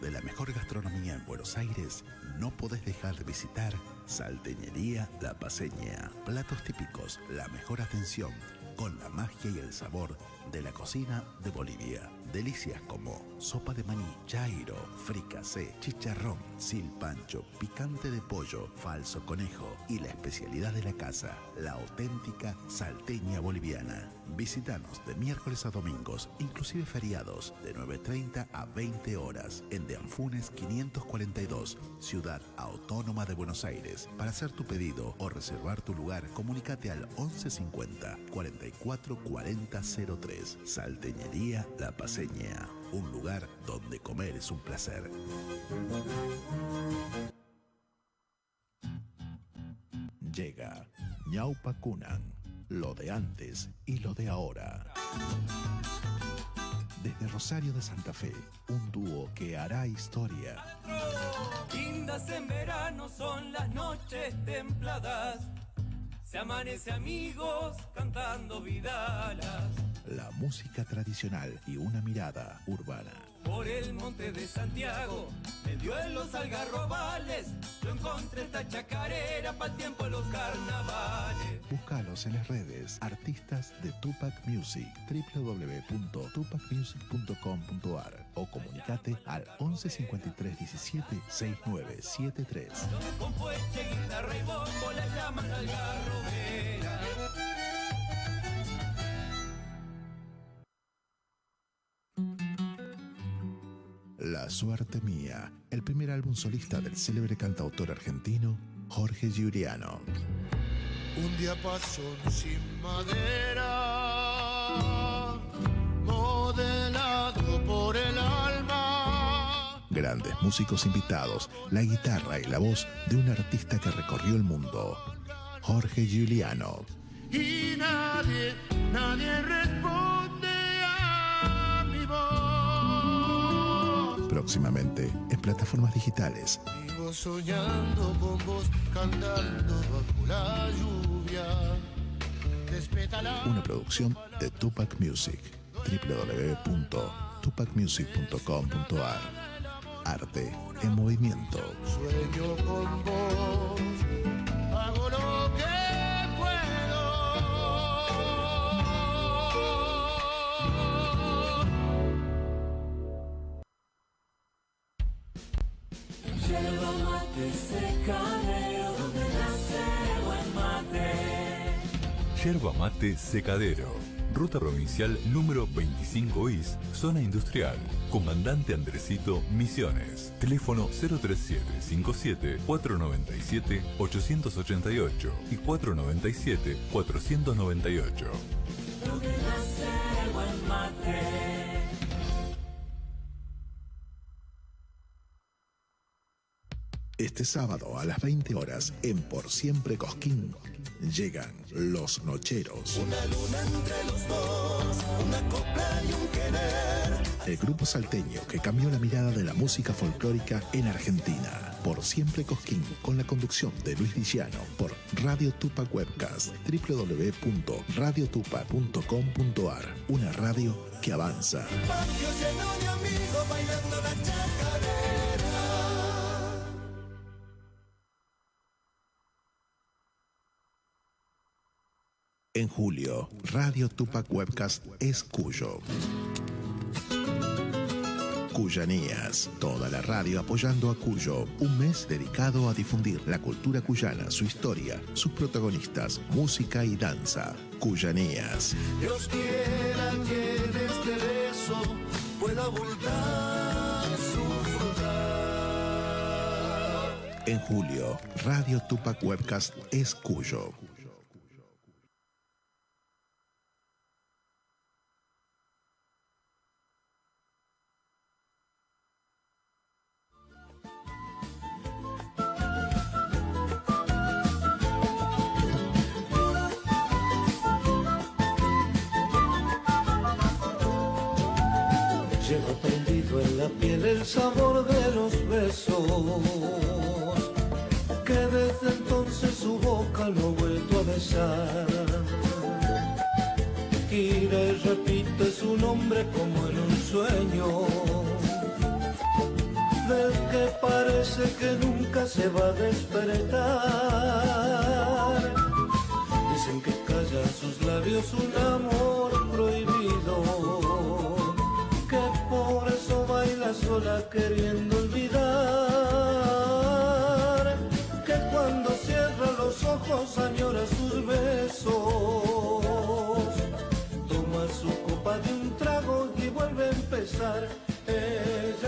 de la mejor gastronomía en Buenos Aires? No podés dejar de visitar Salteñería La Paseña. Platos típicos, la mejor atención, con la magia y el sabor de la cocina de Bolivia. Delicias como sopa de maní, chairo, fricasé, chicharrón, silpancho, picante de pollo, falso conejo y la especialidad de la casa, la auténtica salteña boliviana. Visítanos de miércoles a domingos, inclusive feriados, de 9.30 a 20 horas, en Deanfunes 542, Ciudad Autónoma de Buenos Aires. Para hacer tu pedido o reservar tu lugar, comunícate al 1150 44 40 03. Salteñería La Paseña, un lugar donde comer es un placer. Llega Ñaupa Cunan, lo de antes y lo de ahora. Desde Rosario de Santa Fe, un dúo que hará historia. Lindas en verano son las noches templadas. Se amanece amigos cantando vidalas. La música tradicional y una mirada urbana. Por el monte de Santiago, medio en los algarrobales, yo encontré esta chacarera para el tiempo de los carnavales. Búscalos en las redes, artistas de Tupac Music, www.tupacmusic.com.ar o comunicate al 11 53 17 6973. Con guitarra y bombo la llaman algarrobera. La suerte mía, el primer álbum solista del célebre cantautor argentino Jorge Giuliano. Un diapasón sin madera, modelado por el alma. Grandes músicos invitados, la guitarra y la voz de un artista que recorrió el mundo, Jorge Giuliano. Y nadie, nadie responde a mi voz. Próximamente en plataformas digitales. Vivo soñando con vos, cantando bajo la lluvia. Una producción de Tupac Music. www.tupacmusic.com.ar Arte en movimiento. Sueño con vos, hago lo que Yerba mate secadero, donde nace buen mate. Yerba Mate Secadero. Ruta provincial número 25 IS, zona industrial. Comandante Andresito, Misiones. Teléfono 037-57-497-888 y 497-498. Donde nace buen mate. Este sábado a las 20 horas en Por Siempre Cosquín llegan Los Nocheros. Una luna entre los dos, una copla y un querer. El grupo salteño que cambió la mirada de la música folclórica en Argentina. Por Siempre Cosquín con la conducción de Luis Villano por Radio Tupac Webcast www.radiotupac.com.ar Una radio que avanza. Patio lleno de amigos bailando la chacarera. En julio, Radio Tupac Webcast es Cuyo. Cuyanías, toda la radio apoyando a Cuyo, un mes dedicado a difundir la cultura cuyana, su historia, sus protagonistas, música y danza. Cuyanías, Dios quiera que este beso pueda abundar su fruta. en julio, Radio Tupac Webcast es Cuyo. Sabor de los besos que desde entonces su boca lo ha vuelto a besar. Gira y repite su nombre como en un sueño, del que parece que nunca se va a despertar. Dicen que calla sus labios un amor prohibido, sola queriendo olvidar, que cuando cierra los ojos añora sus besos, toma su copa de un trago y vuelve a empezar. Es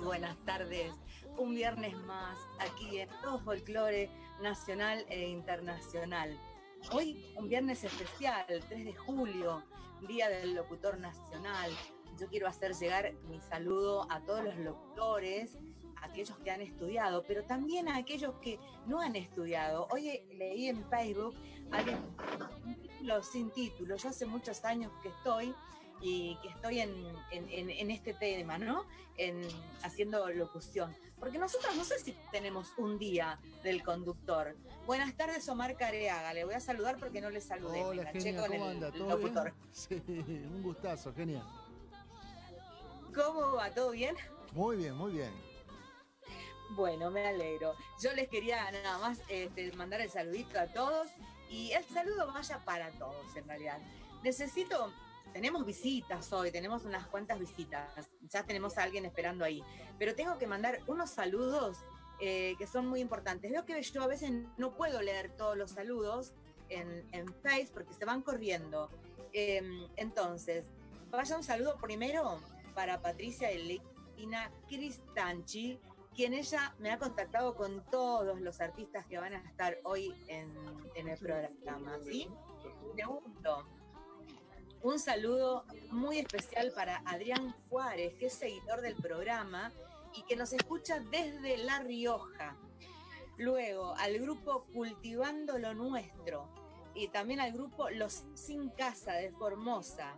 buenas tardes. Un viernes más aquí en todo folclore nacional e internacional. Hoy un viernes especial, 3 de julio, Día del Locutor Nacional. Yo quiero hacer llegar mi saludo a todos los locutores, a aquellos que han estudiado, pero también a aquellos que no han estudiado. Hoy leí en Facebook título sin título. Yo hace muchos años que estoy y que estoy en, en- este tema, ¿no? En, haciendo locución. Porque nosotros no sé si tenemos un día del conductor. Buenas tardes, Omar Careaga. Le voy a saludar porque no le saludé. Hola, Me enganché genia, con ¿cómo el, anda? el ¿Todo locutor. bien? Sí, un gustazo, genia. ¿Cómo va? ¿Todo bien? Muy bien, muy bien. Bueno, me alegro. Yo les quería nada más este, mandar el saludito a todos y el saludo vaya para todos en realidad. Necesito, tenemos visitas hoy, tenemos unas cuantas visitas, ya tenemos a alguien esperando ahí, pero tengo que mandar unos saludos eh, que son muy importantes. Veo que yo a veces no puedo leer todos los saludos en, en Face porque se van corriendo. Em, entonces, vaya un saludo primero para Patricia Elena Cristanchi, quien ella me ha contactado con todos los artistas que van a estar hoy en, en el programa. ¿sí? Segundo, un saludo muy especial para Adrián Juárez, que es seguidor del programa y que nos escucha desde La Rioja. Luego, al grupo Cultivando lo Nuestro y también al grupo Los Sin Casa de Formosa.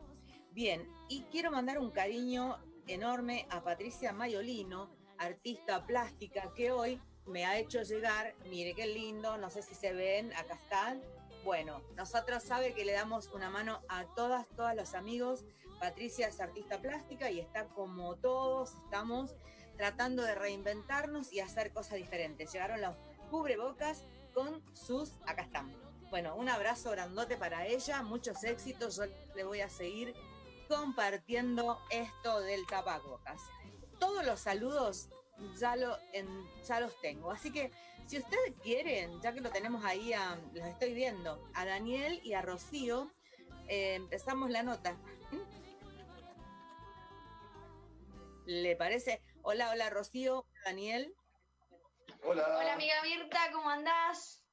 Bien, y quiero mandar un cariño enorme a Patricia Mayolino, artista plástica que hoy me ha hecho llegar, mire qué lindo, no sé si se ven, acá están. Bueno, nosotros sabe que le damos una mano a todas, todos los amigos. Patricia es artista plástica y está como todos, estamos tratando de reinventarnos y hacer cosas diferentes. Llegaron los cubrebocas con sus, acá están. Bueno, un abrazo grandote para ella, muchos éxitos, yo le voy a seguir compartiendo esto del tapabocas. Todos los saludos ya, lo, en- ya los tengo, así que si ustedes quieren, ya que lo tenemos ahí, a- los estoy viendo, a Daniel y a Rocío, eh, empezamos la nota. ¿Le parece? Hola, hola Rocío, Daniel. Hola. Hola amiga Mirta, ¿cómo andás?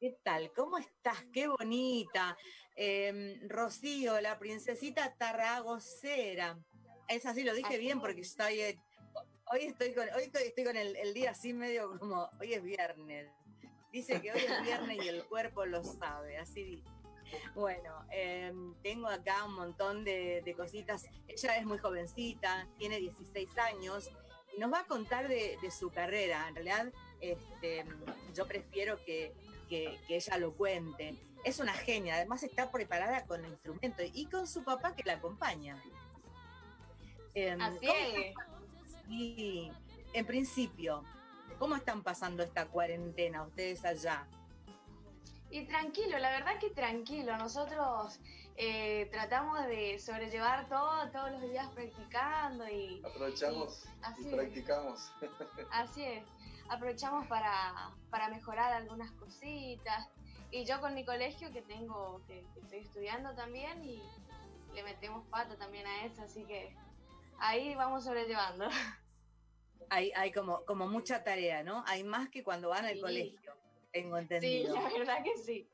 ¿Qué tal? ¿Cómo estás? Qué bonita. Em, Rocío, la princesita tarragocera. Es así, lo dije Así bien porque estoy, eh, hoy estoy con, hoy estoy, estoy con el, el día así medio como, hoy es viernes. Dice que hoy es viernes y el cuerpo lo sabe, así dice. Bueno, em, tengo acá un montón de, de cositas. Ella es muy jovencita, tiene 16 años y nos va a contar de, de su carrera. En realidad, este, yo prefiero que, que- que ella lo cuente. Es una genia, además está preparada con el instrumento y con su papá que la acompaña. Em, Así ¿cómo es. Y en principio, ¿Cómo están pasando esta cuarentena ustedes allá? Y tranquilo, la verdad que tranquilo. Nosotros eh, tratamos de sobrellevar todo, todos los días practicando y... Aprovechamos y así y es. practicamos. Así es, aprovechamos para, para mejorar algunas cositas. Y yo con mi colegio que tengo, que, que estoy estudiando también y le metemos pata también a eso, así que ahí vamos sobrellevando. Hay, hay como, como mucha tarea, ¿no? Hay más que cuando van al Sí. colegio, tengo Sí, entendido. la verdad que sí.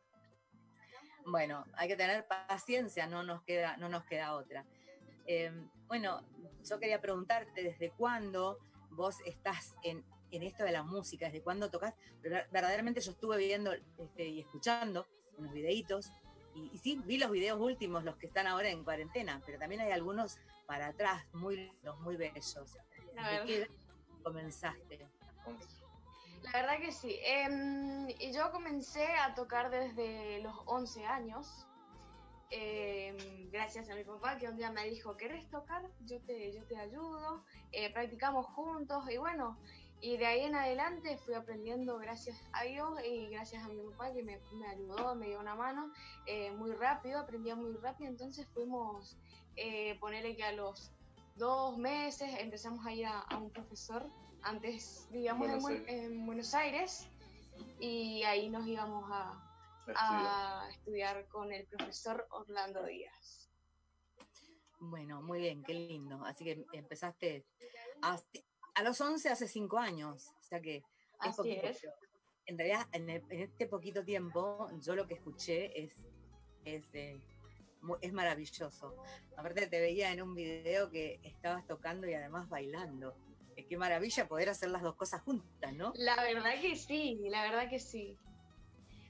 Bueno, hay que tener paciencia, no nos queda, no nos queda otra. Eh, bueno, yo quería preguntarte desde cuándo vos estás en, en esto de la música, desde cuándo tocas. Ver- Verdaderamente yo estuve viendo este, y escuchando unos videitos, y, y sí, vi los videos últimos, los que están ahora en cuarentena, pero también hay algunos para atrás, muy lindos, muy bellos. ¿De qué edad comenzaste? La verdad que sí. Em, y yo comencé a tocar desde los 11 años. em, gracias a mi papá que un día me dijo, ¿querés tocar? Yo te, yo te ayudo. Eh, practicamos juntos y bueno, y de ahí en adelante fui aprendiendo gracias a Dios y gracias a mi papá que me, me ayudó, me dio una mano eh, muy rápido, aprendía muy rápido. Entonces fuimos, eh, ponerle que a los dos meses empezamos a ir a, a un profesor. Antes vivíamos en, Buenos Buen- en Buenos Aires y ahí nos íbamos a, Estudiar. a estudiar con el profesor Orlando Díaz. Bueno, muy bien, qué lindo. Así que empezaste a, a los 11 hace 5 años, o sea que es Así poquito. es. En realidad, en, el- en este poquito tiempo, yo lo que escuché es, es, eh, es maravilloso. Aparte te veía en un video que estabas tocando y además bailando. Qué maravilla poder hacer las dos cosas juntas, ¿no? La verdad que sí, la verdad que sí.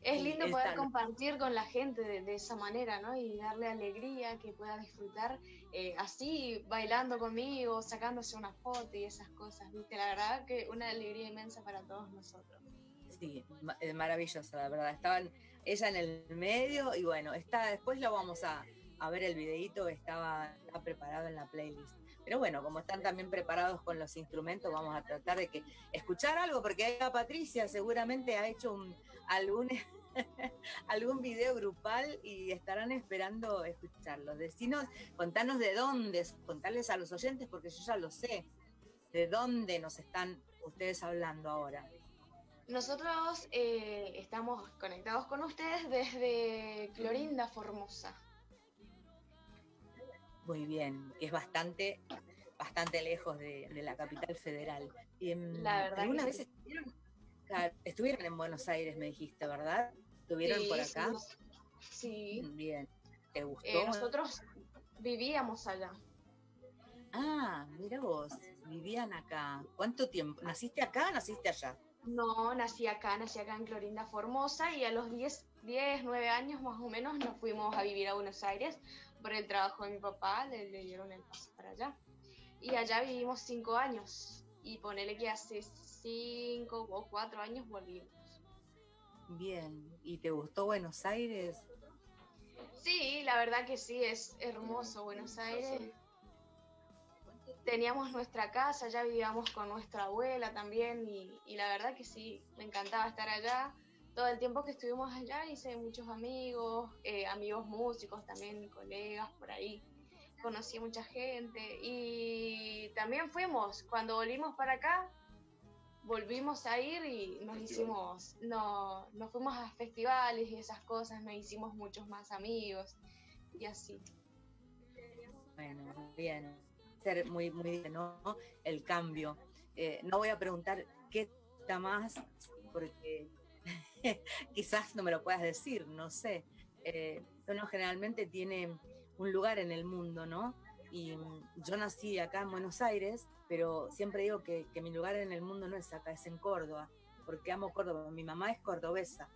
Es lindo poder compartir con la gente de, de esa manera, ¿no? Y darle alegría, que pueda disfrutar eh, así, bailando conmigo, sacándose una foto y esas cosas, ¿viste? La verdad que una alegría inmensa para todos nosotros. Sí, eh, maravilloso, la verdad. Estaban ella en el medio y bueno, está, después lo vamos a, a ver el videito, estaba, está preparado en la playlist. Pero bueno, como están también preparados con los instrumentos, vamos a tratar de que escuchar algo, porque Patricia seguramente ha hecho algún, algún video grupal y estarán esperando escucharlo. Decinos, contanos de dónde, contarles a los oyentes, porque yo ya lo sé, de dónde nos están ustedes hablando ahora. Nosotros eh, estamos conectados con ustedes desde Clorinda, Formosa. Muy bien, que es bastante, bastante lejos de, de la capital federal. Y, em, La verdad ¿Alguna vez sí. estuvieron, estuvieron en Buenos Aires, me dijiste, ¿verdad? ¿Estuvieron Sí, por acá? Sí, Bien. ¿Te gustó? Eh, nosotros vivíamos allá. Ah, mira vos, vivían acá. ¿Cuánto tiempo? ¿Naciste acá o naciste allá? No, nací acá, nací acá en Clorinda, Formosa, y a los 10, 10, 9 años más o menos nos fuimos a vivir a Buenos Aires por el trabajo de mi papá, le, le dieron el paso para allá. Y allá vivimos 5 años, y ponele que hace 5 o 4 años volvimos. Bien. ¿Y te gustó Buenos Aires? Sí, la verdad que sí, es hermoso Buenos Aires. Teníamos nuestra casa, ya vivíamos con nuestra abuela también y, y la verdad que sí, me encantaba estar allá. Todo el tiempo que estuvimos allá hice muchos amigos, eh, amigos músicos también, colegas por ahí. Conocí mucha gente y también fuimos, cuando volvimos para acá, volvimos a ir y nos hicimos, no, nos fuimos a festivales y esas cosas, nos hicimos muchos más amigos y así. Bueno, bien. Ser muy, muy bien, ¿no? El cambio. Eh, no voy a preguntar qué está más, porque quizás no me lo puedas decir, no sé. Eh, uno generalmente tiene un lugar en el mundo, ¿no? Y mm, yo nací acá en Buenos Aires, pero siempre digo que, que mi lugar en el mundo no es acá, es en Córdoba, porque amo Córdoba. Mi mamá es cordobesa.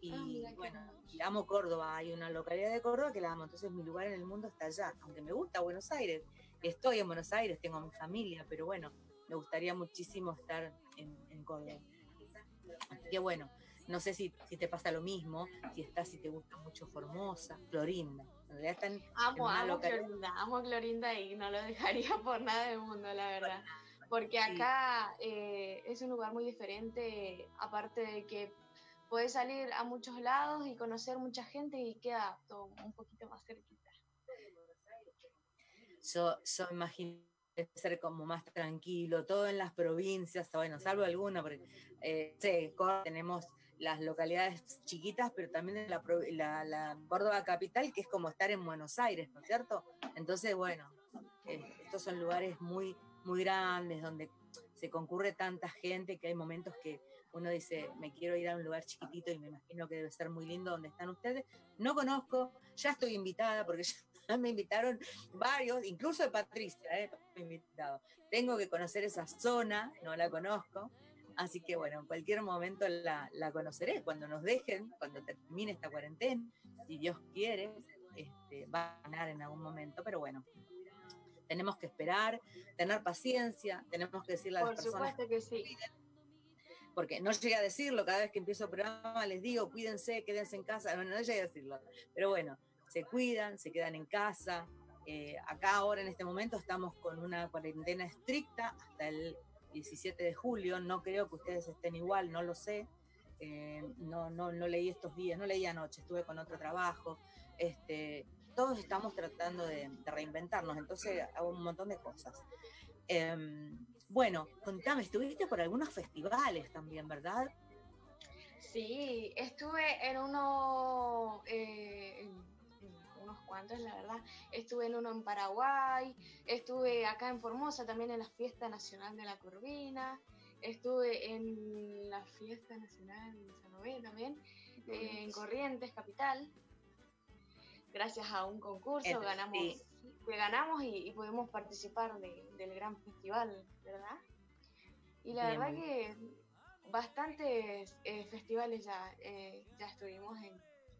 Y Ah, bueno, y amo Córdoba, hay una localidad de Córdoba que la amo, entonces mi lugar en el mundo está allá, aunque me gusta Buenos Aires, estoy en Buenos Aires, tengo a mi familia, pero bueno, me gustaría muchísimo estar en, en Córdoba. Así que bueno, no sé si, si te pasa lo mismo, si estás, si te gusta mucho Formosa, Florinda, en realidad están en Amo, una amo localidad- Clorinda, amo Clorinda y no lo dejaría por nada del mundo, la verdad. porque acá eh, es un lugar muy diferente, aparte de que puedes salir a muchos lados y conocer mucha gente y queda todo un poquito más cerquita. Yo, yo imagino ser como más tranquilo, todo en las provincias, bueno, salvo alguna, porque eh, sé, Córdoba tenemos las localidades chiquitas, pero también la, la- la Córdoba capital, que es como estar en Buenos Aires, ¿no es cierto? Entonces, bueno, eh, estos son lugares muy, muy grandes, donde se concurre tanta gente que hay momentos que uno dice, me quiero ir a un lugar chiquitito y me imagino que debe ser muy lindo donde están ustedes. No conozco, ya estoy invitada porque ya me invitaron varios, incluso de Patricia, ¿eh? me invitado. Tengo que conocer esa zona, no la conozco. Así que bueno, en cualquier momento la, la conoceré, cuando nos dejen, cuando termine esta cuarentena, si Dios quiere, este, va a ganar en algún momento, pero bueno, tenemos que esperar, tener paciencia, tenemos que decirle a las Por personas supuesto que sí. porque no llegué a decirlo, cada vez que empiezo el programa les digo, cuídense, quédense en casa, no, no llegué a decirlo, pero bueno, se cuidan, se quedan en casa. Eh, acá ahora en este momento estamos con una cuarentena estricta hasta el 17 de julio, no creo que ustedes estén igual, no lo sé, Eh, no, no, no leí estos días, no leí anoche, estuve con otro trabajo, este, todos estamos tratando de, reinventarnos, entonces hago un montón de cosas. Em, bueno, contame, estuviste por algunos festivales también, ¿verdad? Sí, estuve en uno, eh, cuantos, la verdad. Estuve en uno en Paraguay, estuve acá en Formosa también en la Fiesta Nacional de la Corvina, estuve en la Fiesta Nacional de San Noé también, eh, en Corrientes, capital. Gracias a un concurso ganamos, sí. que ganamos y, y pudimos participar de- del gran festival, ¿verdad? Y la Bien, verdad que bastantes eh, festivales ya, eh, ya estuvimos en,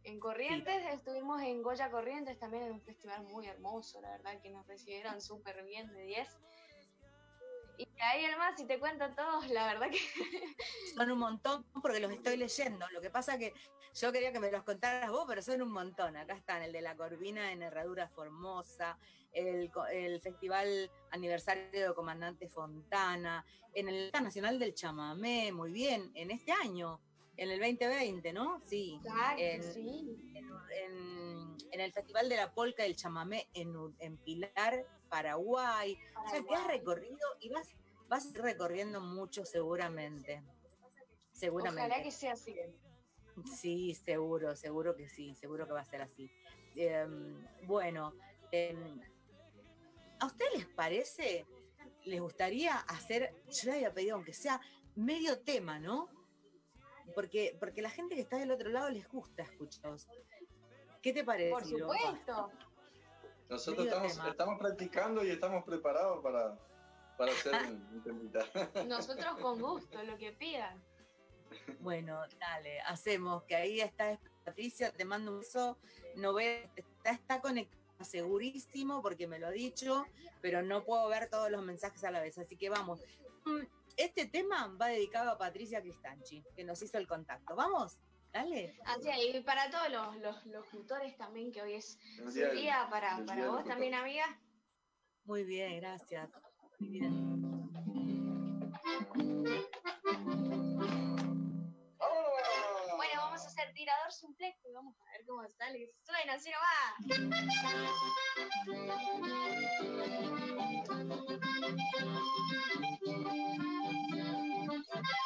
en Corrientes, estuvimos en Goya Corrientes también en un festival muy hermoso, la verdad que nos recibieron súper bien de 10. Y ahí además, si te cuento todos, la verdad que Son un montón porque los estoy leyendo. Lo que pasa que yo quería que me los contaras vos, pero son un montón. Acá están el de la Corvina en Herradura Formosa, el, el Festival Aniversario de Comandante Fontana, en el Nacional del Chamamé, muy bien, en este año, en el 2020, ¿no? Sí. Exacto, en, sí. en- en el Festival de la Polca del Chamamé en, Pilar, Paraguay. O sea, que has recorrido y vas, vas recorriendo mucho seguramente. Seguramente. Ojalá que sea así. Sí, seguro, seguro que sí, seguro que va a ser así. Em, bueno, em, ¿a ustedes les parece, les gustaría hacer, yo le había pedido aunque sea medio tema, ¿no? Porque, porque la gente que está del otro lado les gusta escucharos. ¿Qué te parece? Por supuesto. Nosotros estamos, tema. estamos practicando y estamos preparados para, para hacer un temita. Nosotros con gusto, lo que pidan. Bueno, dale, hacemos, que ahí está Patricia, te mando un beso, no ve, está, está conectada segurísimo porque me lo ha dicho, pero no puedo ver todos los mensajes a la vez, así que vamos. Este tema va dedicado a Patricia Cristanchi, que nos hizo el contacto. ¿Vamos? Dale. Así es, y para todos los, los locutores también, que hoy es su día para, para día vos también, amiga. Muy bien, gracias. Muy bien. Bueno, vamos a hacer tirador simplex y vamos a ver cómo sale. Suena, así nomás. Fuerte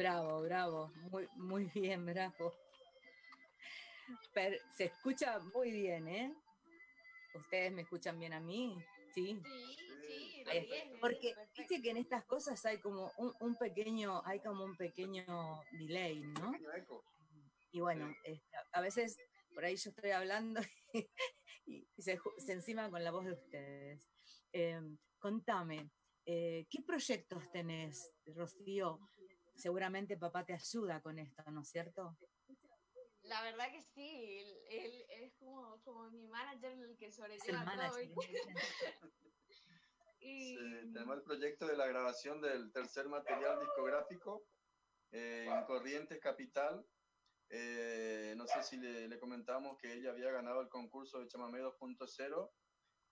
Bravo, bravo, muy, muy bien, bravo. Pero se escucha muy bien, ¿eh? ¿Ustedes me escuchan bien a mí? Sí. Sí, sí, Eh, bien, Porque perfecto. viste que en estas cosas hay como un, un pequeño, hay como un pequeño delay, ¿no? Y bueno, a veces por ahí yo estoy hablando y, y se, se encima con la voz de ustedes. Em, contame, eh, ¿qué proyectos tenés, Rocío? Seguramente papá te ayuda con esto, ¿no es cierto? La verdad que sí, él, él es como, como mi manager el que sobrelleva todo. manager. ¿viste? Y Sí, tenemos el proyecto de la grabación del tercer material discográfico eh, en Corrientes Capital. Eh, no sé si le, le comentamos que ella había ganado el concurso de Chamamé 2.0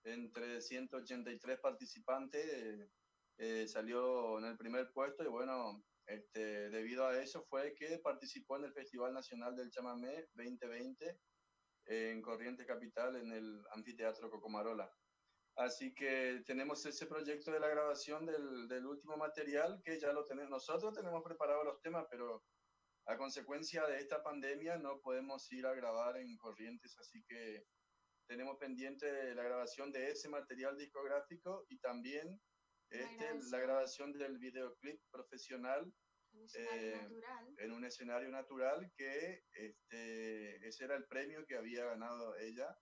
entre 183 participantes. eh, eh, salió en el primer puesto y bueno, este, debido a eso fue que participó en el Festival Nacional del Chamamé 2020 en Corrientes Capital en el Anfiteatro Cocomarola. Así que tenemos ese proyecto de la grabación del, del último material que ya lo tenemos. Nosotros tenemos preparados los temas, pero a consecuencia de esta pandemia no podemos ir a grabar en Corrientes, así que tenemos pendiente la grabación de ese material discográfico y también este, la grabación. del videoclip profesional un escenario eh, natural. en un escenario natural que este, ese era el premio que había ganado ella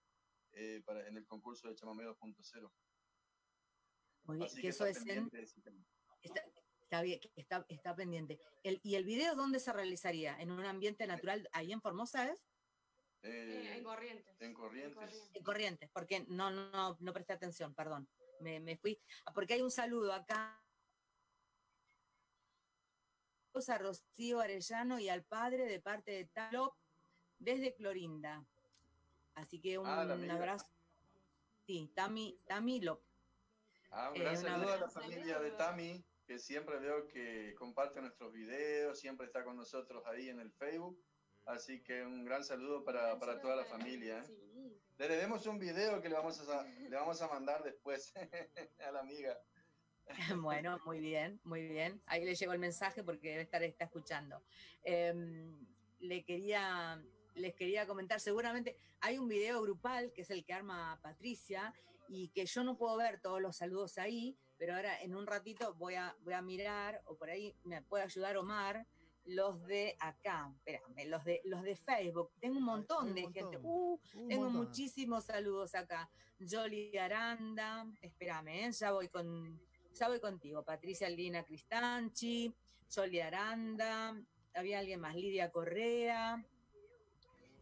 eh, para, en el concurso de Chamamé 2.0. Muy bien, Así que que eso está es en, está, está bien, está, está pendiente. El, ¿Y el video dónde se realizaría? ¿En un ambiente natural ahí en Formosa es? Eh, Eh, en Corrientes. en Corrientes. En Corrientes, porque no, no, no, no presté atención, perdón. Me, me fui. Ah, Porque hay un saludo acá a Rocío Arellano y al padre de parte de Talo desde Clorinda. Así que un Ah, abrazo. Sí, Tami, Tami Lop. Ah, un Eh, gran saludo a la familia de Tami, que siempre veo que comparte nuestros videos, siempre está con nosotros ahí en el Facebook. Así que un gran saludo para, para toda la familia. ¿eh? Le debemos un video que le vamos a, le vamos a mandar después a la amiga. Bueno, muy bien, muy bien. Ahí le llegó el mensaje porque debe estar está escuchando. Em, le quería, les quería comentar, seguramente hay un video grupal que es el que arma Patricia y que yo no puedo ver todos los saludos ahí, pero ahora en un ratito voy a, voy a mirar, o por ahí me puede ayudar Omar, los de acá, espérame, los de, los de Facebook. Tengo un montón de montón. gente. Uh, tengo montón. muchísimos saludos acá. Jolly Aranda, espérame, ¿eh? ya voy con, ya voy contigo. Patricia Lina Cristanchi, Jolly Aranda, había alguien más, Lidia Correa.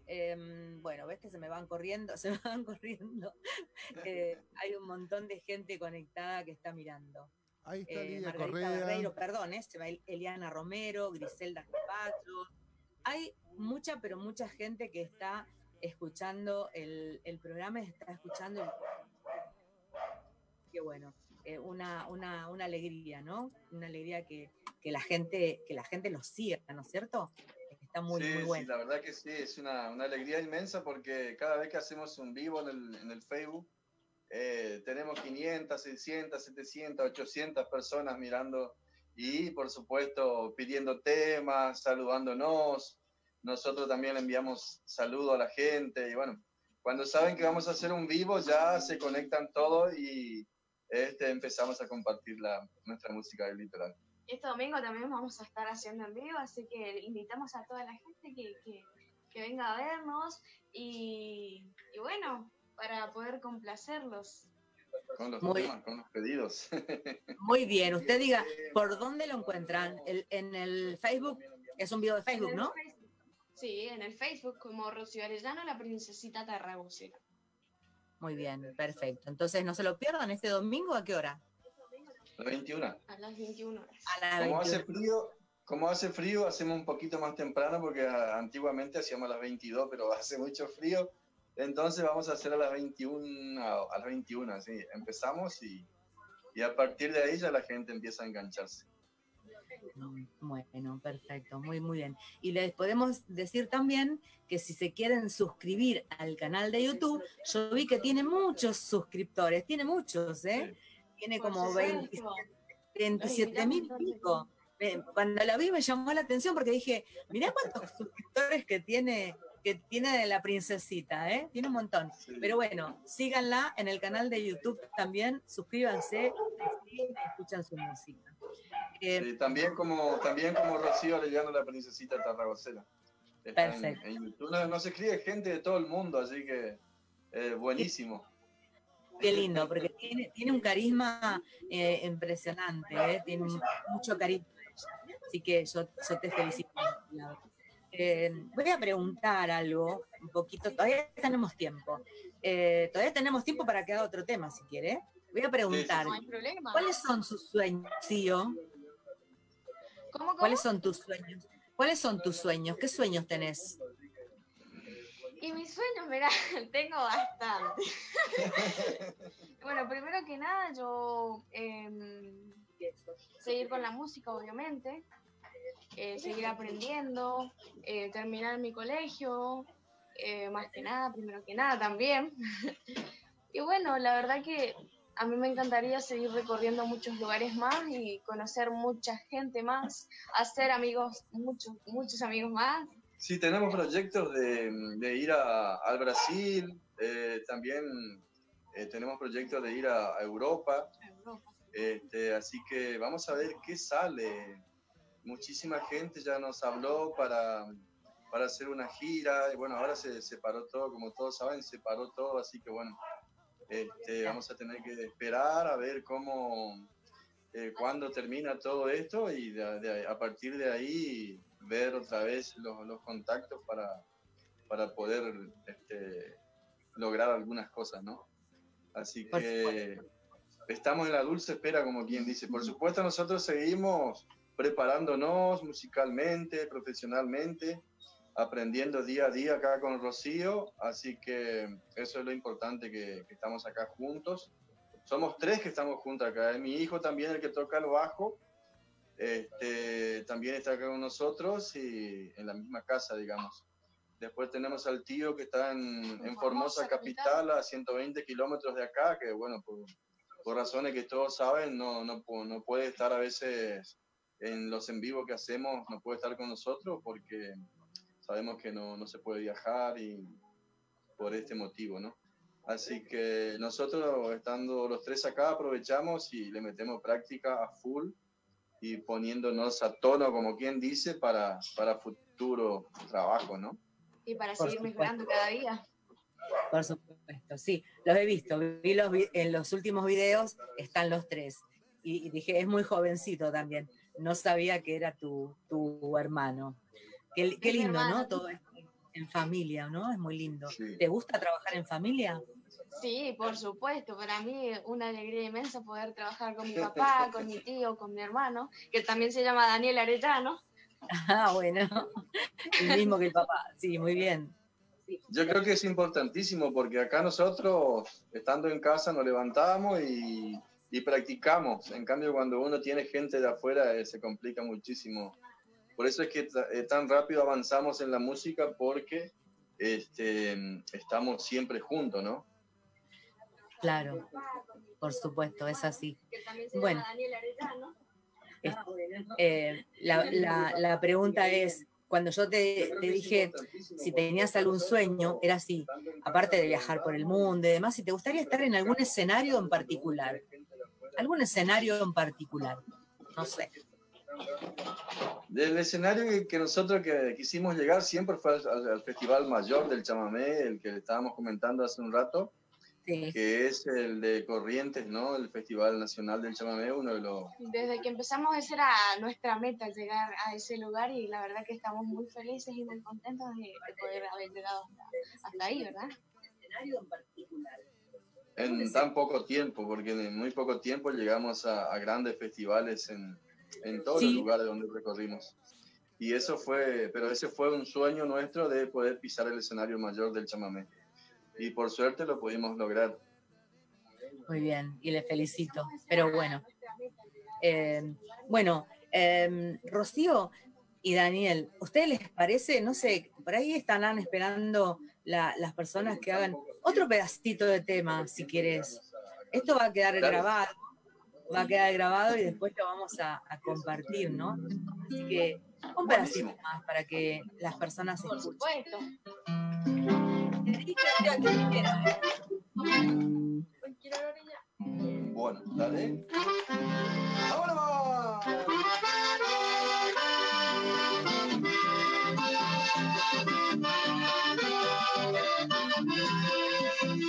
Em, bueno, ves que se me van corriendo, se me van corriendo. Eh, hay un montón de gente conectada que está mirando. Ahí está Eh, Lidia Margarita Correa. Barreiro, perdón, eh, se va Eliana Romero, Griselda Carpaccio. Hay mucha, pero mucha gente que está escuchando el, el programa, está escuchando el... Qué bueno, eh, una, una, una alegría, ¿no? Una alegría que, que la gente, que la gente los siga, ¿no es cierto? Está muy, sí, muy sí, bueno. la verdad que sí, es una, una alegría inmensa porque cada vez que hacemos un vivo en el, en el Facebook, eh, tenemos 500, 600, 700, 800 personas mirando y por supuesto pidiendo temas, saludándonos. Nosotros también le enviamos saludo a la gente y bueno, cuando saben que vamos a hacer un vivo ya se conectan todos y este, empezamos a compartir la, nuestra música del litoral. Este domingo también vamos a estar haciendo en vivo, así que invitamos a toda la gente que, que, que venga a vernos y, y bueno, para poder complacerlos. con los Muy- temas, con los pedidos. Muy bien, usted diga, ¿por dónde lo encuentran? El- en el Facebook, es un video de Facebook, En el ¿no? Facebook. Sí, en el Facebook como Rocío Arellano, la princesita tarragocera. Muy bien, perfecto. Entonces, no se lo pierdan este domingo, ¿a qué hora? La 21. A las 21 horas. A las Como 21. hace frío, como hace frío, hacemos un poquito más temprano porque antiguamente hacíamos a las 22, pero hace mucho frío. Entonces vamos a hacer a las 21, a las 21, sí. Empezamos y, y a partir de ahí ya la gente empieza a engancharse. Bueno, perfecto, muy, muy bien. Y les podemos decir también que si se quieren suscribir al canal de YouTube, yo vi que tiene muchos suscriptores, tiene muchos, ¿eh? Tiene como supuesto. 20 27 mil pico. Cuando la vi me llamó la atención porque dije, mirá cuántos suscriptores que tiene que tiene de la princesita, ¿eh? Tiene un montón. Sí. Pero bueno, síganla en el canal de YouTube también, suscríbanse, escuchan su música. Eh, Sí, también como también como Rocío Arellano, la princesita tarragocera. Está en- Perfecto. en YouTube. No, nos escribe gente de todo el mundo, así que eh, buenísimo. Qué lindo, porque tiene, tiene un carisma eh, impresionante, ¿eh? tiene mucho carisma. Así que yo, yo te felicito. Laura. Eh, voy a preguntar algo, un poquito, todavía tenemos tiempo. Eh, todavía tenemos tiempo para que haga otro tema, si quiere. Voy a preguntar, No hay problema. ¿cuáles son sus sueños, Cío? ¿Cómo, cómo? ¿Cuáles son tus sueños? ¿Cuáles son tus sueños? ¿Qué sueños tenés? Y mis sueños, mira, tengo bastante. bueno, primero que nada, yo em, seguir con la música, obviamente, eh, seguir aprendiendo, eh, terminar mi colegio, eh, más que nada, primero que nada también. y bueno, la verdad que a mí me encantaría seguir recorriendo muchos lugares más y conocer mucha gente más, hacer amigos, muchos, muchos amigos más. Sí, tenemos proyectos de, de ir a- al Brasil, también tenemos proyectos de ir a, a Europa, este, así que vamos a ver qué sale. Muchísima gente ya nos habló para, para hacer una gira, y bueno, ahora se separó todo, como todos saben, se paró todo, así que bueno, este, vamos a tener que esperar a ver cómo, eh, cuándo termina todo esto y de- de- a partir de ahí ver otra vez los, los contactos para, para poder este, lograr algunas cosas, ¿no? Así que estamos en la dulce espera, como quien dice. Por supuesto, nosotros seguimos preparándonos musicalmente, profesionalmente, aprendiendo día a día acá con Rocío, así que eso es lo importante que, que estamos acá juntos. Somos tres que estamos juntos acá. ¿eh? Mi hijo también, el que toca el bajo, este, también está acá con nosotros y en la misma casa, digamos. Después tenemos al tío que está en, en Formosa capital, a 120 kilómetros de acá, que bueno, por, por razones que todos saben, no, no, no puede estar a veces en los en vivo que hacemos, no puede estar con nosotros porque sabemos que no, no se puede viajar y por este motivo, ¿no? Así que nosotros, estando los tres acá, aprovechamos y le metemos práctica a full y poniéndonos a tono, como quien dice, para, para futuro trabajo, ¿no? Y para Por seguir supuesto. mejorando cada día. Por supuesto, sí, los he visto. Vi los, vi- en los últimos videos están los tres. Y, y dije, es muy jovencito también. No sabía que era tu, tu hermano. Qué, lindo, ¿no? Todo esto en familia, ¿no? Es muy lindo. Sí. ¿Te gusta trabajar en familia? Sí, por supuesto. Para mí es una alegría inmensa poder trabajar con mi papá, con mi tío, con mi hermano, que también se llama Daniel Arellano. Ah, bueno. El mismo que el papá. Sí, muy bien. Yo creo que es importantísimo porque acá nosotros, estando en casa, nos levantamos y, y practicamos. En cambio, cuando uno tiene gente de afuera, eh, se complica muchísimo. Por eso es que eh, tan rápido avanzamos en la música porque este, estamos siempre juntos, ¿no? Claro. Por supuesto, es así. Bueno. Es- eh, la, la- la pregunta es, cuando yo te, te dije si tenías algún sueño, era así, aparte de viajar por el mundo y demás, si te gustaría estar en algún escenario en particular. Algún escenario en particular. No sé. Del escenario que, nosotros que quisimos llegar siempre fue al, al- al Festival Mayor del Chamamé, el que estábamos comentando hace un rato. Sí. que es el de Corrientes, ¿no? El Festival Nacional del Chamamé, uno de los... Desde que empezamos, esa era nuestra meta, llegar a ese lugar y la verdad que estamos muy felices y muy contentos de, de poder haber llegado hasta, hasta ahí, ¿verdad? escenario en particular. En tan poco tiempo, porque en muy poco tiempo llegamos a, a grandes festivales en, en todos Sí. los lugares donde recorrimos. Y eso fue, pero ese fue un sueño nuestro de poder pisar el escenario mayor del chamamé. Y por suerte lo pudimos lograr. Muy bien, y le felicito. Pero bueno, eh, bueno, eh, Rocío y Daniel, ¿ustedes les parece? No sé, por ahí estarán esperando la- las personas que hagan otro pedacito de tema, si quieres. Esto va a quedar Claro. grabado, va a quedar grabado y después lo vamos a, a compartir, ¿no? Así que un pedacito Buenísimo. más para que las personas Por escuchen. supuesto. Bueno, dale. ¡Vámonos! I'm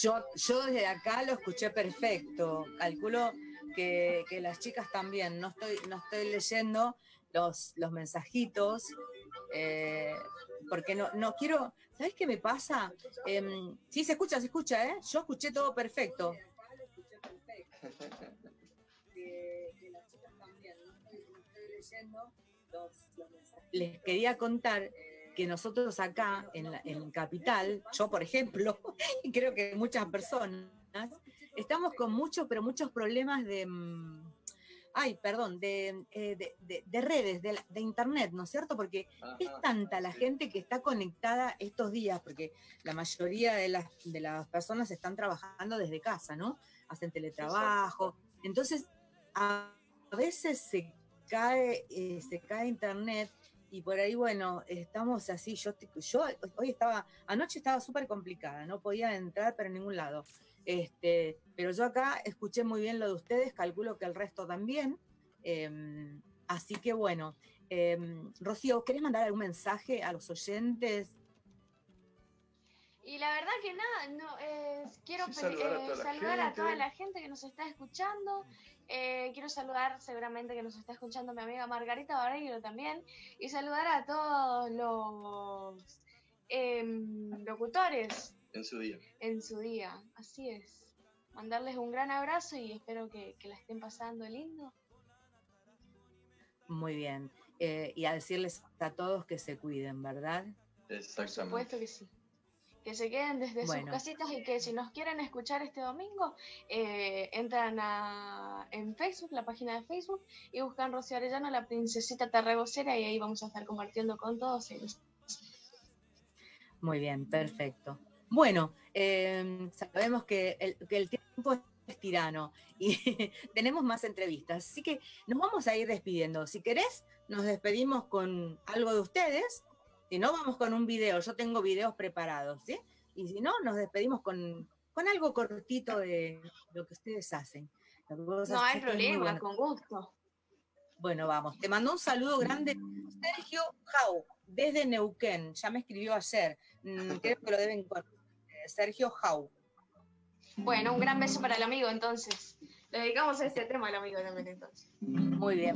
Yo, yo desde acá lo escuché perfecto. Calculo que, que las chicas también. No estoy, no estoy leyendo los, los mensajitos. eh, porque no, no quiero. ¿Sabes qué me pasa? Em, sí, se escucha, se escucha, ¿eh? Yo escuché todo perfecto. Que- que las chicas también, no estoy- no estoy leyendo los- los mensajes. Les quería contar que nosotros acá en, la- en Capital, yo por ejemplo, y creo que muchas personas, estamos con muchos, pero muchos problemas de, mm, ay, perdón, de, eh, de- de- de redes, de, la- de internet, ¿no es cierto? Porque es tanta la gente que está conectada estos días, porque la mayoría de las, de las personas están trabajando desde casa, ¿no? Hacen teletrabajo. Entonces, a, a veces se cae, eh, se cae internet y por ahí, bueno, estamos así, yo, yo hoy estaba, anoche estaba súper complicada, no podía entrar para ningún lado. Este, pero yo acá escuché muy bien lo de ustedes, calculo que el resto también. em, así que bueno, em, Rocío, ¿querés mandar algún mensaje a los oyentes? Y la verdad que nada, no, eh, quiero Sí, saludar a eh, toda la saludar a gente. toda la gente que nos está escuchando. Eh, quiero saludar seguramente que nos está escuchando mi amiga Margarita Vareiro también. Y saludar a todos los em, locutores En su día. en su día. Así es. Mandarles un gran abrazo y espero que, que la estén pasando lindo. Muy bien. Eh, y a decirles a todos que se cuiden, ¿verdad? Por Exactamente. supuesto que sí. Que se queden desde Bueno. sus casitas y que si nos quieren escuchar este domingo, eh, entran a, en Facebook, la página de Facebook, y buscan Rocío Arellano, la princesita tarragocera, y ahí vamos a estar compartiendo con todos ellos. Muy bien, perfecto. Bueno, eh, sabemos que el, que el tiempo tiempo es tirano y tenemos más entrevistas. Así que nos vamos a ir despidiendo. Si querés, nos despedimos con algo de ustedes. Si no, vamos con un video. Yo tengo videos preparados, ¿sí? Y si no, nos despedimos con, con algo cortito de lo que ustedes hacen. No hay problema, bueno. con gusto. Bueno, vamos. Te mando un saludo grande. Sergio Jau, desde Neuquén. Ya me escribió ayer. Mm, Creo que lo deben conocer. Sergio Jau. Bueno, un gran beso para el amigo entonces. Le dedicamos este tema al amigo también entonces. Muy bien.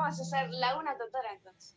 Vamos a hacer Laguna Totora entonces.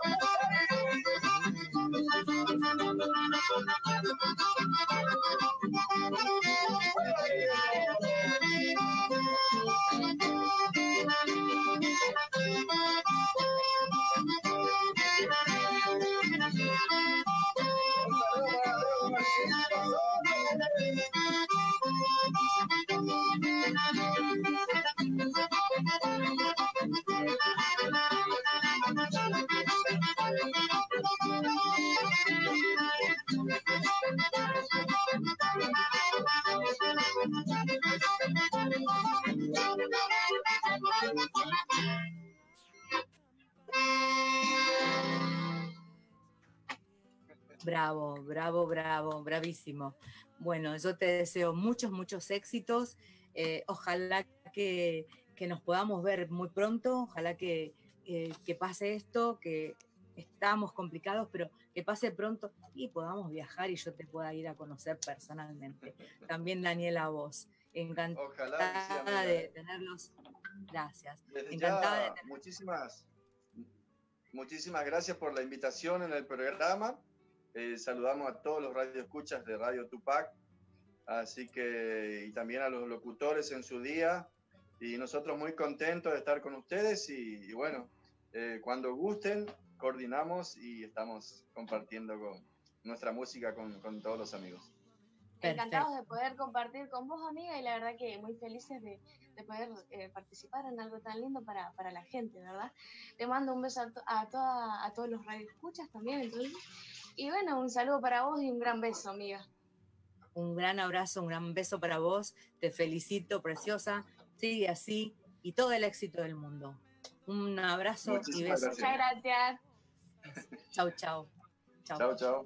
Bravo, bravo, bravo, bravísimo. Bueno, yo te deseo muchos, muchos éxitos. Eh, ojalá que, que nos podamos ver muy pronto. Ojalá que, que- que pase esto, que estamos complicados, pero que pase pronto y podamos viajar y yo te pueda ir a conocer personalmente. También Daniela, vos. Encantada Ojalá de tenerlos. Gracias. Desde Encantada de ya, muchísimas, muchísimas gracias por la invitación en el programa. Eh, saludamos a todos los radioescuchas de Radio Tupac, así que y también a los locutores en su día. Y nosotros muy contentos de estar con ustedes y, y bueno, eh, cuando gusten, coordinamos y estamos compartiendo con nuestra música con, con todos los amigos. Encantados de poder compartir con vos, amiga, y la verdad que muy felices de, de poder eh, participar en algo tan lindo para, para la gente, ¿verdad? Te mando un beso a, to- a, toda, a todos los radioescuchas también, entonces. Y bueno, un saludo para vos y un gran beso, amiga. Un gran abrazo, un gran beso para vos. Te felicito, preciosa. Sigue así y todo el éxito del mundo. Un abrazo y Muchísimas besos. Muchas gracias. Chau, chau. Chau. Chao, chao.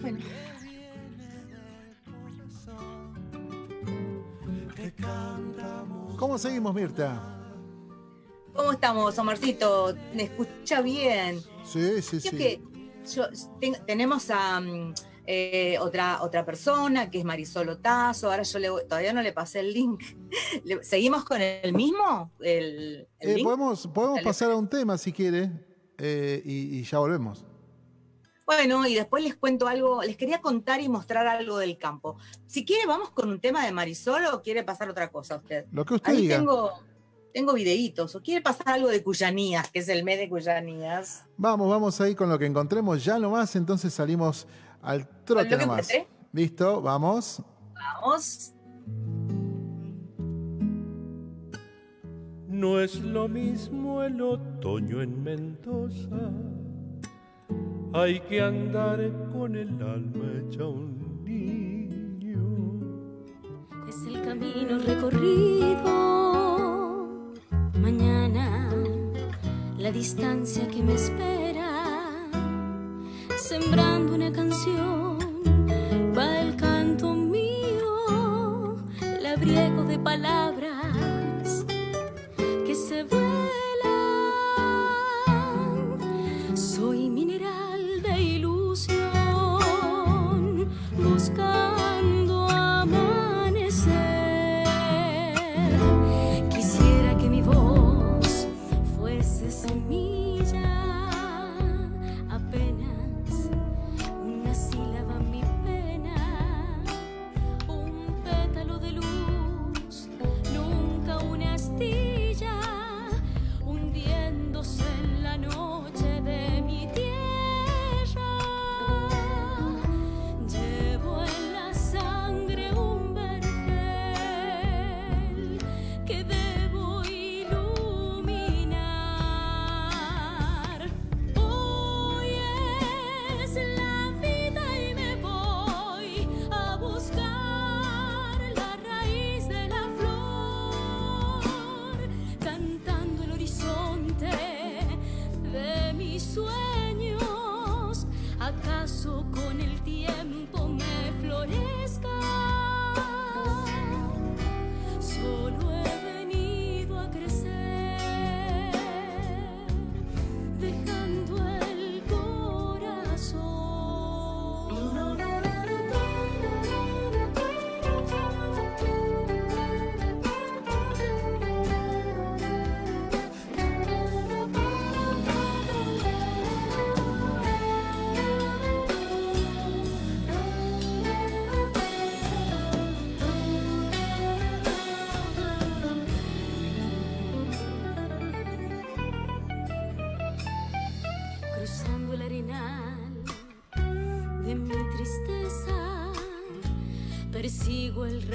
Bueno. ¿Cómo seguimos, Mirta? ¿Cómo estamos, Omarcito? ¿Me escucha bien? Sí, sí, Creo sí. que yo- ten- tenemos a mm, eh, otra, otra persona que es Marisol Otazo. Ahora yo le todavía no le pasé el link. ¿Seguimos con el mismo? ¿El, el Eh, link? podemos pasar a un tema si quiere eh, y, y ya volvemos. Bueno, y después les cuento algo, les quería contar y mostrar algo del campo. Si quiere, vamos con un tema de Marisol o quiere pasar otra cosa usted. Lo que usted Ahí diga. tengo, tengo videitos, o quiere pasar algo de Cuyanías, que es el mes de Cuyanías. Vamos, vamos ahí con lo que encontremos ya nomás, entonces salimos al trote nomás. Listo, vamos. Vamos. No es lo mismo el otoño en Mendoza hay que andar con el alma hecha un niño. Es el camino recorrido. Mañana, la distancia que me espera, sembrando una canción, va el canto mío, labriego de palabras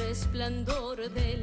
resplandor del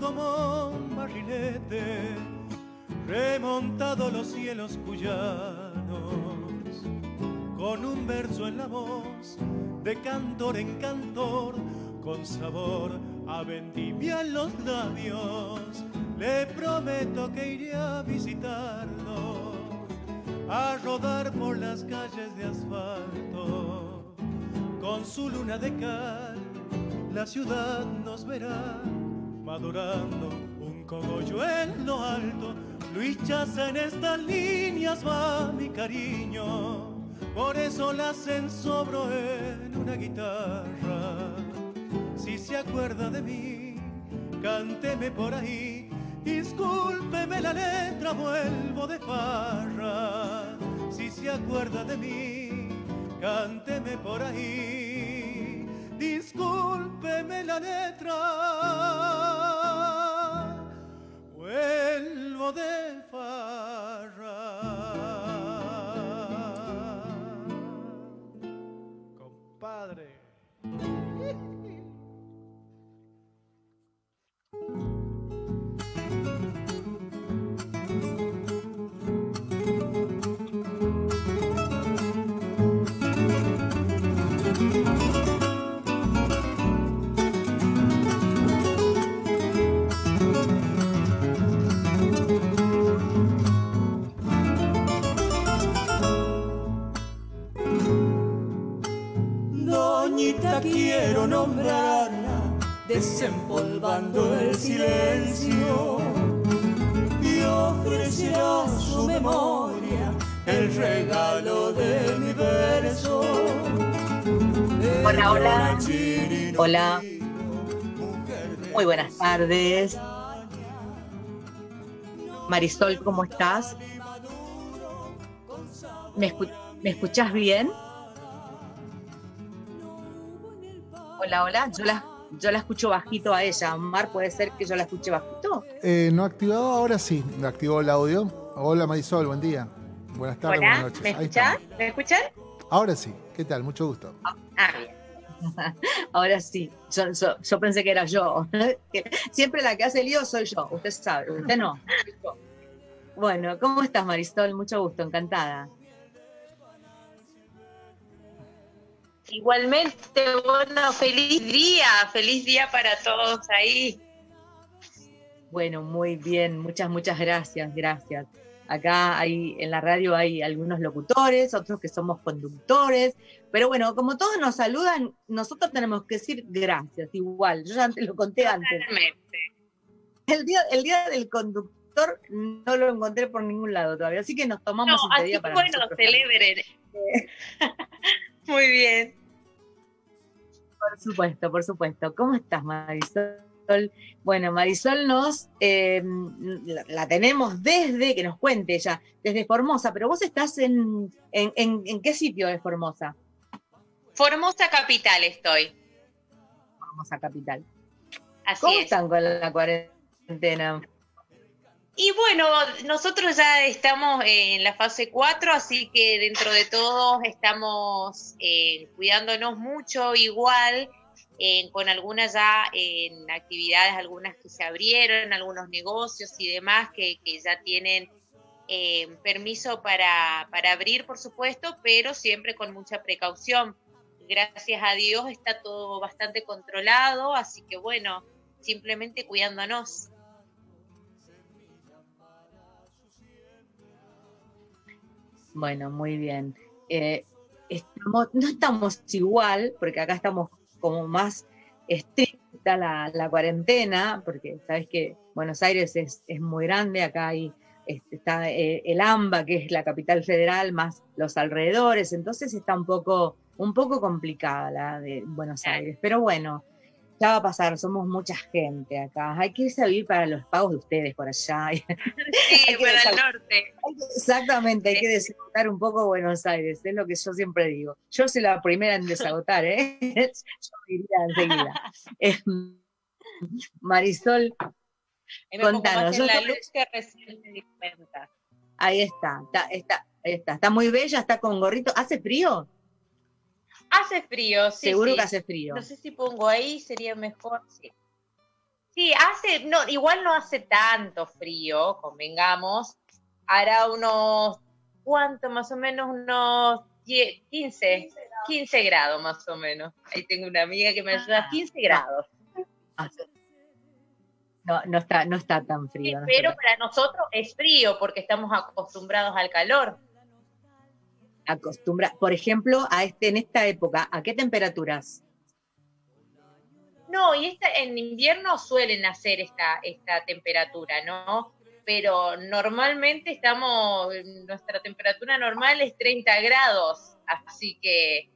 como un barrilete, remontado los cielos cuyanos, con un verso en la voz, de cantor en cantor, con sabor a vendimia en los labios. Le prometo que iré a visitarlo, a rodar por las calles de asfalto, con su luna de cal, la ciudad nos verá madurando un cogollo en lo alto. Luchas en estas líneas va mi cariño, por eso las ensobro en una guitarra. Si se acuerda de mí, cánteme por ahí, discúlpeme la letra, vuelvo de farra. Si se acuerda de mí, cánteme por ahí discúlpeme la letra vuelvo de farra. Nombrarla, desempolvando el silencio y ofrecer a su memoria el regalo de mi verso. Hola, hola. Hola. Muy buenas tardes. Marisol, ¿cómo estás? ¿Me, escu- ¿me escuchás bien? Hola, hola. Yo la, yo la escucho bajito a ella. Mar, ¿puede ser que yo la escuche bajito? Eh, ¿No activado? Ahora sí. ¿Me activó el audio? Hola Marisol, buen día. Buenas tardes, buenas noches. ¿me escuchás? ¿Me escuchan? Ahora sí. ¿Qué tal? Mucho gusto. Ah, bien. Ahora sí, yo, yo- yo pensé que era yo. Siempre la que hace lío soy yo, usted sabe, usted no. Bueno, ¿cómo estás Marisol? Mucho gusto, encantada. Igualmente, bueno, feliz día, feliz día para todos ahí. Bueno, muy bien, muchas, muchas gracias, gracias. Acá hay, en la radio hay algunos locutores, otros que somos conductores, pero bueno, como todos nos saludan, nosotros tenemos que decir gracias, igual. Yo ya antes lo conté antes. El día, el día del conductor no lo encontré por ningún lado todavía, así que nos tomamos No, este así día para bueno, nosotros. celebren. Muy bien. Por supuesto, por supuesto. ¿Cómo estás, Marisol? Bueno, Marisol nos eh, la, la tenemos desde, que nos cuente ella, desde Formosa, pero vos estás en, en, en- ¿en qué sitio de Formosa? Formosa Capital estoy. Formosa Capital. Así ¿Cómo es. están con la cuarentena? Y bueno, nosotros ya estamos en la fase 4, así que dentro de todo estamos eh, cuidándonos mucho igual, con algunas ya en actividades, algunas que se abrieron, algunos negocios y demás que, que ya tienen eh, permiso para, para abrir, por supuesto, pero siempre con mucha precaución. Gracias a Dios está todo bastante controlado, así que bueno, simplemente cuidándonos. Bueno, muy bien. Eh, estamos- no estamos igual, porque acá estamos como más estricta la, la cuarentena, porque sabes que Buenos Aires es, es muy grande, acá hay, este, está eh, el AMBA, que es la capital federal, más los alrededores, entonces está un poco, un poco complicada la de Buenos Aires. Pero bueno, ya va a pasar, somos mucha gente acá. Hay que irse a vivir para los pagos de ustedes por allá. Sí, para el norte. Exactamente, hay que desagotar un poco Buenos Aires, es lo que yo siempre digo. Yo soy la primera en desagotar, ¿eh? Yo diría enseguida. Eh, Marisol, contanos. en la te- luz que recién me di cuenta. Ahí está, está, está, ahí está. Está muy bella, está con gorrito. ¿Hace frío? Hace frío, sí. Seguro sí. que hace frío. No sé si pongo ahí, sería mejor. Sí, Sí, hace, no, igual no hace tanto frío, convengamos. Hará unos, ¿cuánto? Más o menos unos 10, 15, 15 grados más o menos. Ahí tengo una amiga que me ayuda, 15 grados. No, no está, no está tan frío. no Pero para nosotros es frío porque estamos acostumbrados al calor. Acostumbra, por ejemplo, a este, en esta época, ¿a qué temperaturas? No, y esta, en invierno suelen hacer esta, esta temperatura, ¿no? Pero normalmente estamos, nuestra temperatura normal es 30 grados, así que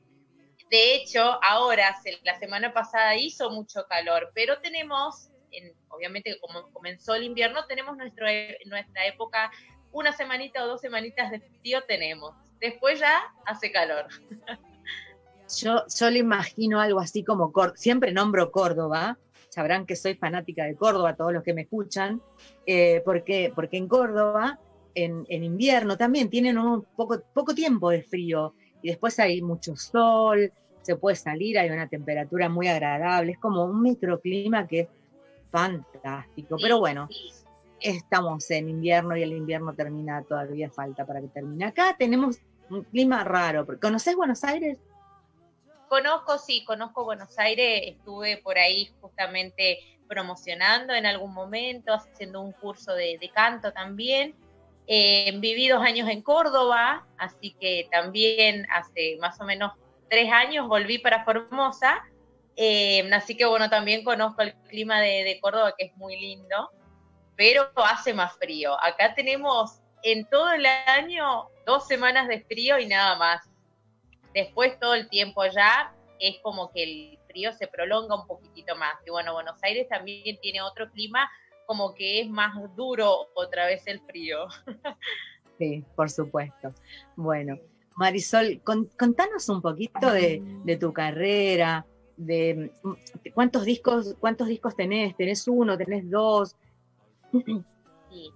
de hecho ahora, la semana pasada hizo mucho calor, pero tenemos, obviamente como comenzó el invierno, tenemos nuestro, nuestra época, una semanita o dos semanitas de frío tenemos, después ya hace calor. Yo, yo le imagino algo así como, siempre nombro Córdoba, sabrán que soy fanática de Córdoba, todos los que me escuchan, eh, porque, porque en Córdoba, en, invierno también tienen un poco, poco tiempo de frío y después hay mucho sol, se puede salir, hay una temperatura muy agradable, es como un microclima que es fantástico, pero bueno, estamos en invierno y el invierno termina, todavía falta para que termine. Acá tenemos un clima raro, ¿conoces Buenos Aires? Conozco, sí, conozco Buenos Aires, estuve por ahí justamente promocionando en algún momento, haciendo un curso de, canto también. Eh, viví dos años en Córdoba, así que también hace más o menos tres años volví para Formosa, eh, así que bueno, también conozco el clima de, de Córdoba, que es muy lindo, pero hace más frío. Acá tenemos en todo el año dos semanas de frío y nada más. Después todo el tiempo allá es como que el frío se prolonga un poquitito más. Y bueno, Buenos Aires también tiene otro clima como que es más duro otra vez el frío. Sí, por supuesto. Bueno, Marisol, contanos un poquito de, de, tu carrera, de cuántos discos, cuántos discos tenés, tenés uno, tenés dos. Sí.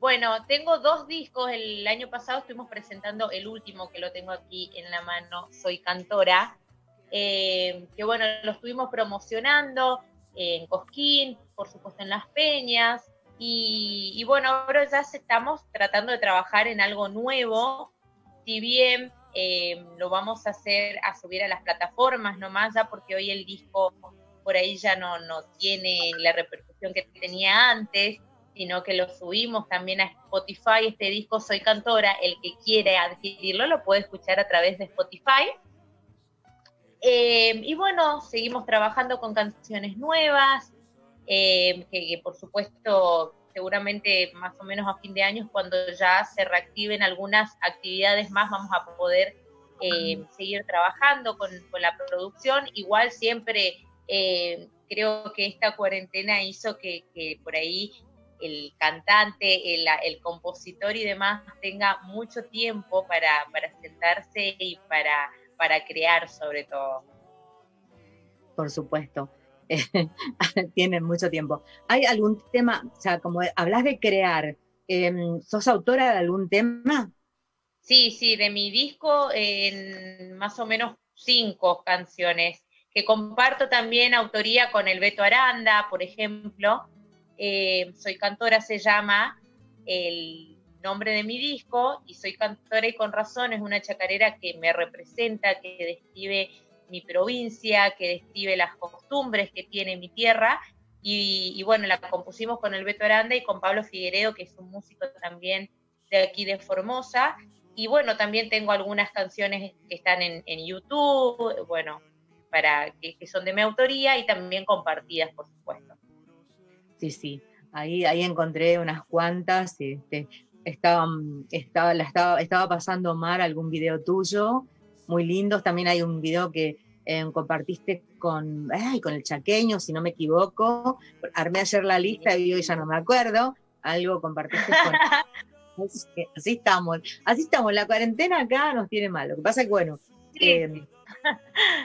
Bueno, tengo dos discos. El año pasado estuvimos presentando el último, que lo tengo aquí en la mano, Soy Cantora, eh, que bueno, lo estuvimos promocionando en Cosquín, por supuesto en Las Peñas, y, bueno, ahora ya estamos tratando de trabajar en algo nuevo, si bien eh, lo vamos a hacer a subir a las plataformas nomás, ya porque hoy el disco por ahí ya no, no tiene la repercusión que tenía antes, sino que lo subimos también a Spotify, este disco Soy Cantora, el que quiere adquirirlo lo puede escuchar a través de Spotify. Eh, y bueno, seguimos trabajando con canciones nuevas, eh, que, por supuesto seguramente más o menos a fin de año cuando ya se reactiven algunas actividades más vamos a poder eh, seguir trabajando con, la producción. Igual siempre creo que esta cuarentena hizo que, que por ahí el cantante, el, el, compositor y demás tenga mucho tiempo para, para sentarse y para, para crear sobre todo. Por supuesto. Tienen mucho tiempo. ¿Hay algún tema, o sea, como hablas de crear, em, ¿sos autora de algún tema? Sí, sí, de mi disco en más o menos cinco canciones, que comparto también autoría con el Beto Aranda, por ejemplo, eh, soy cantora se llama el nombre de mi disco y soy cantora y con razón es una chacarera que me representa, que describe mi provincia, que describe las costumbres que tiene mi tierra y, bueno, la compusimos con el Beto Aranda y con Pablo Figueredo, que es un músico también de aquí de Formosa. Y bueno, también tengo algunas canciones que están en, YouTube, bueno, para que, son de mi autoría y también compartidas, por supuesto. Sí, sí. Ahí, ahí encontré unas cuantas. Este, estaba, estaba, la estaba, estaba pasando Mar algún video tuyo, muy lindos. También hay un video que eh, compartiste con, ay, con el chaqueño, si no me equivoco. Armé ayer la lista y hoy ya no me acuerdo. Algo compartiste con. así estamos, así estamos. La cuarentena acá nos tiene mal. Lo que pasa es que, bueno, eh,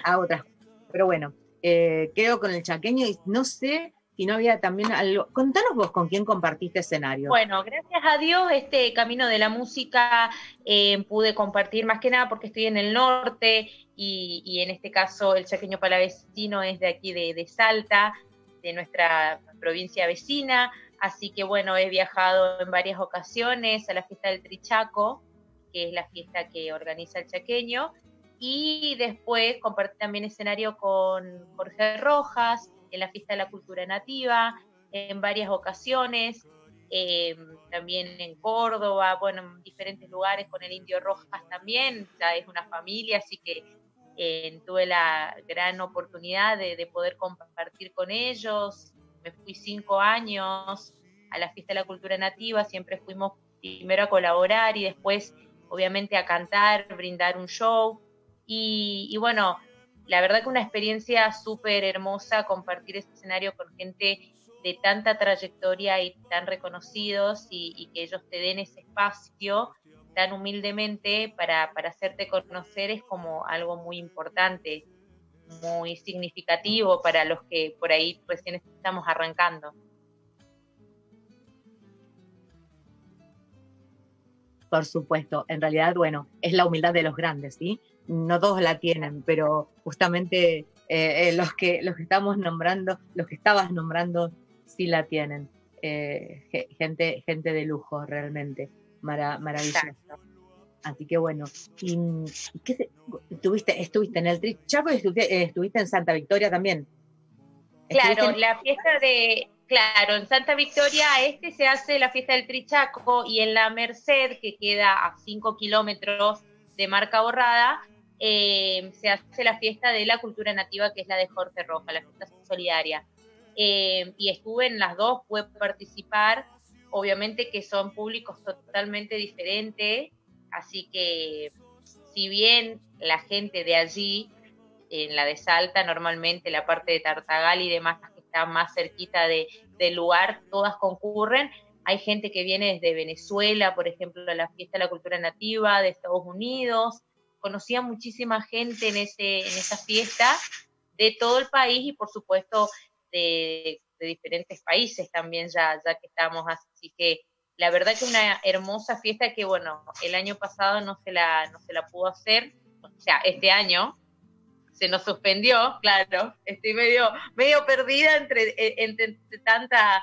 a otras. Pero bueno, eh, quedo con el chaqueño y no sé y no había también algo. Contanos vos con quién compartiste escenario. Bueno, gracias a Dios, este camino de la música eh, pude compartir más que nada porque estoy en el norte y, en este caso el chaqueño palavecino es de aquí de, Salta, de nuestra provincia vecina. Así que bueno, he viajado en varias ocasiones a la fiesta del Trichaco, que es la fiesta que organiza el chaqueño. Y después compartí también escenario con Jorge Rojas, en la Fiesta de la Cultura Nativa, en varias ocasiones, eh, también en Córdoba, bueno, en diferentes lugares con el Indio Rojas también, ya es una familia, así que eh, tuve la gran oportunidad de, de, poder compartir con ellos. Me fui cinco años a la fiesta de la cultura nativa, siempre fuimos primero a colaborar y después obviamente a cantar, brindar un show. Y, bueno, la verdad que una experiencia súper hermosa compartir ese escenario con gente de tanta trayectoria y tan reconocidos y, y que ellos te den ese espacio tan humildemente para, para hacerte conocer es como algo muy importante, muy significativo para los que por ahí recién estamos arrancando. Por supuesto, en realidad, bueno, es la humildad de los grandes, ¿sí? No todos la tienen, pero justamente eh, eh, los, que, los que estamos nombrando, los que estabas nombrando, sí la tienen. Eh, gente, gente de lujo, realmente. Mara, maravilloso. Así que bueno, ¿y, qué ¿Tuviste, ¿estuviste en el Trichaco y estuviste, estuviste en Santa Victoria también? Claro, la fiesta de, claro, en Santa Victoria este se hace la fiesta del Trichaco y en la Merced, que queda a 5 kilómetros de Marca Borrada, eh, se hace la fiesta de la cultura nativa, que es la de Jorge Roja, la fiesta solidaria. Eh, y estuve en las dos, pude participar, obviamente que son públicos totalmente diferentes, así que si bien la gente de allí, en la de Salta, normalmente la parte de Tartagal y demás, que está más cerquita de, del lugar, todas concurren, hay gente que viene desde Venezuela, por ejemplo, a la fiesta de la cultura nativa, de Estados Unidos, conocía muchísima gente en, ese, en esa fiesta de todo el país y por supuesto de, diferentes países también ya, ya que estamos, así que la verdad que una hermosa fiesta que bueno, el año pasado no se la, no se la pudo hacer, o sea, este año se nos suspendió, claro, estoy medio, medio perdida entre, e, entre, tanta,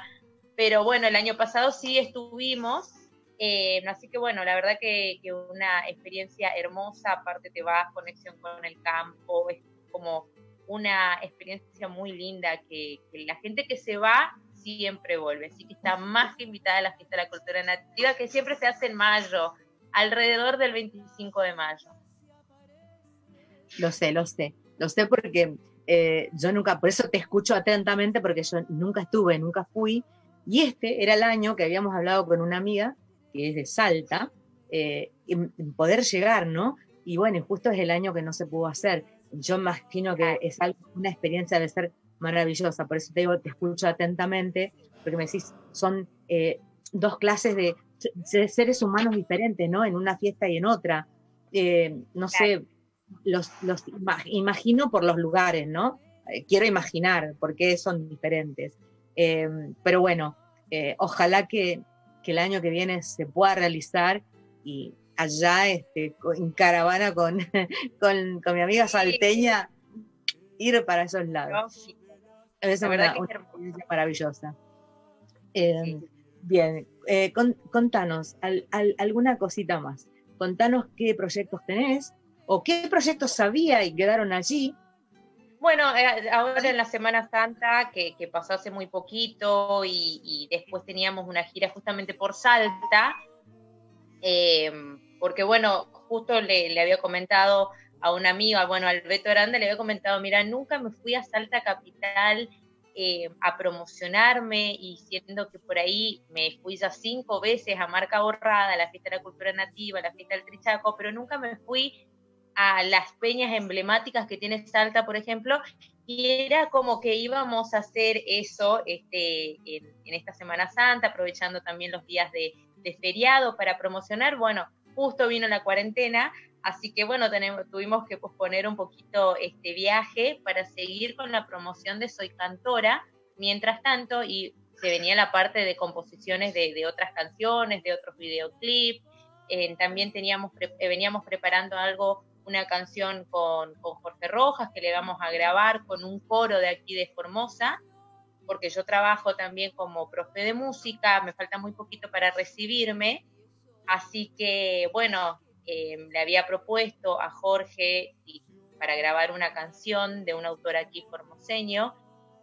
pero bueno, el año pasado sí estuvimos, eh, así que bueno, la verdad que, una experiencia hermosa, aparte te vas, conexión con el campo, es como una experiencia muy linda que, que, la gente que se va siempre vuelve. Así que está más que invitada a la fiesta de la cultura nativa que siempre se hace en mayo, alrededor del 25 de mayo. Lo sé, lo sé. Lo sé porque eh, yo nunca, por eso te escucho atentamente porque yo nunca estuve, nunca fui. Y este era el año que habíamos hablado con una amiga que es de Salta, eh, en, en poder llegar, ¿no? Y bueno, justo es el año que no se pudo hacer yo imagino que es algo, una experiencia de ser maravillosa, por eso te digo, te escucho atentamente, porque me decís, son eh, dos clases de, de, seres humanos diferentes, ¿no? En una fiesta y en otra. Eh, no sé, los, los imagino por los lugares, ¿no? Quiero imaginar por qué son diferentes. Eh, pero bueno, ojalá que, que el año que viene se pueda realizar y allá este, en caravana con, con, con mi amiga salteña, ir para esos lados. Es una, una experiencia maravillosa. Eh, sí. Bien, eh, con, contanos al, al, alguna cosita más. Contanos qué proyectos tenés o qué proyectos sabía y quedaron allí. Bueno, eh, ahora en la Semana Santa, que, que pasó hace muy poquito, y, después teníamos una gira justamente por Salta, eh, porque bueno, justo le, había comentado a una amiga, bueno, al Beto Aranda le había comentado, mira, nunca me fui a Salta Capital eh, a promocionarme y siendo que por ahí me fui ya cinco veces a Marca Borrada, a la fiesta de la cultura nativa, a la fiesta del Trichaco, pero nunca me fui a las peñas emblemáticas que tiene Salta, por ejemplo, y era como que íbamos a hacer eso este, en, en esta Semana Santa, aprovechando también los días de, de feriado para promocionar, bueno, justo vino la cuarentena, así que bueno, tenemos, tuvimos que posponer un poquito este viaje para seguir con la promoción de Soy Cantora, mientras tanto, y se venía la parte de composiciones de, de otras canciones, de otros videoclips, eh, también teníamos, pre, eh, veníamos preparando algo, una canción con, con Jorge Rojas, que le vamos a grabar con un coro de aquí de Formosa, porque yo trabajo también como profe de música, me falta muy poquito para recibirme, Así que, bueno, eh, le había propuesto a Jorge para grabar una canción de un autor aquí formoseño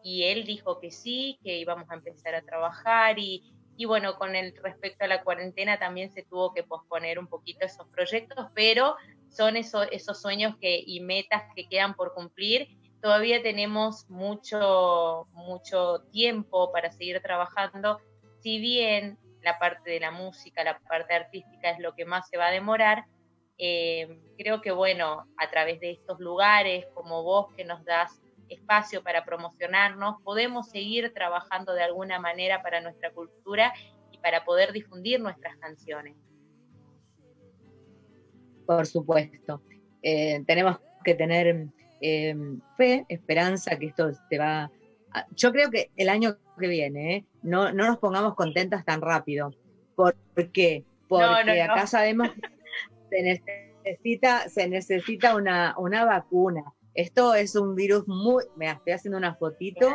y él dijo que sí, que íbamos a empezar a trabajar y, y bueno, con el respecto a la cuarentena también se tuvo que posponer un poquito esos proyectos, pero son esos, sueños que, y metas que quedan por cumplir. Todavía tenemos mucho, mucho tiempo para seguir trabajando, si bien la parte de la música, la parte artística es lo que más se va a demorar, eh, creo que bueno, a través de estos lugares como vos que nos das espacio para promocionarnos, podemos seguir trabajando de alguna manera para nuestra cultura y para poder difundir nuestras canciones. Por supuesto. Eh, tenemos que tener eh, fe, esperanza que esto te va... A... Yo creo que el año que viene, ¿eh? no, no nos pongamos contentas tan rápido. ¿Por qué? Porque acá sabemos se necesita, se necesita una, una vacuna. Esto es un virus muy... Me estoy haciendo una fotito.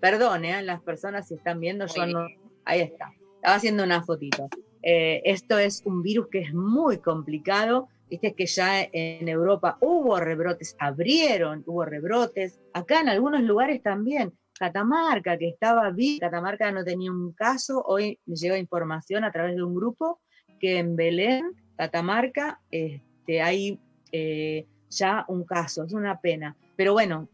Perdón, ¿eh? las personas si están viendo, yo no... Ahí está. Estaba haciendo una fotito. esto es un virus que es muy complicado Viste que ya en Europa hubo rebrotes, abrieron, hubo rebrotes. Acá en algunos lugares también. Catamarca, que estaba bien, Catamarca no tenía un caso. Hoy me llegó información a través de un grupo que en Belén, Catamarca, este, hay eh, ya un caso. Es una pena. Pero bueno,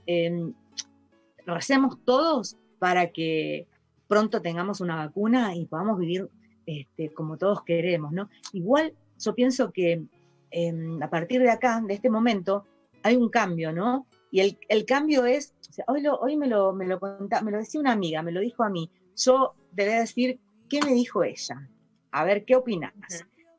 lo hacemos todos para que pronto tengamos una vacuna y podamos vivir este, como todos queremos, ¿no? Igual yo pienso que Em, a partir de acá, de este momento, hay un cambio, ¿no? Y el, cambio es, hoy, hoy me, lo, me, lo me lo decía una amiga, me lo dijo a mí, yo debía decir, ¿qué me dijo ella? A ver, ¿qué opinas?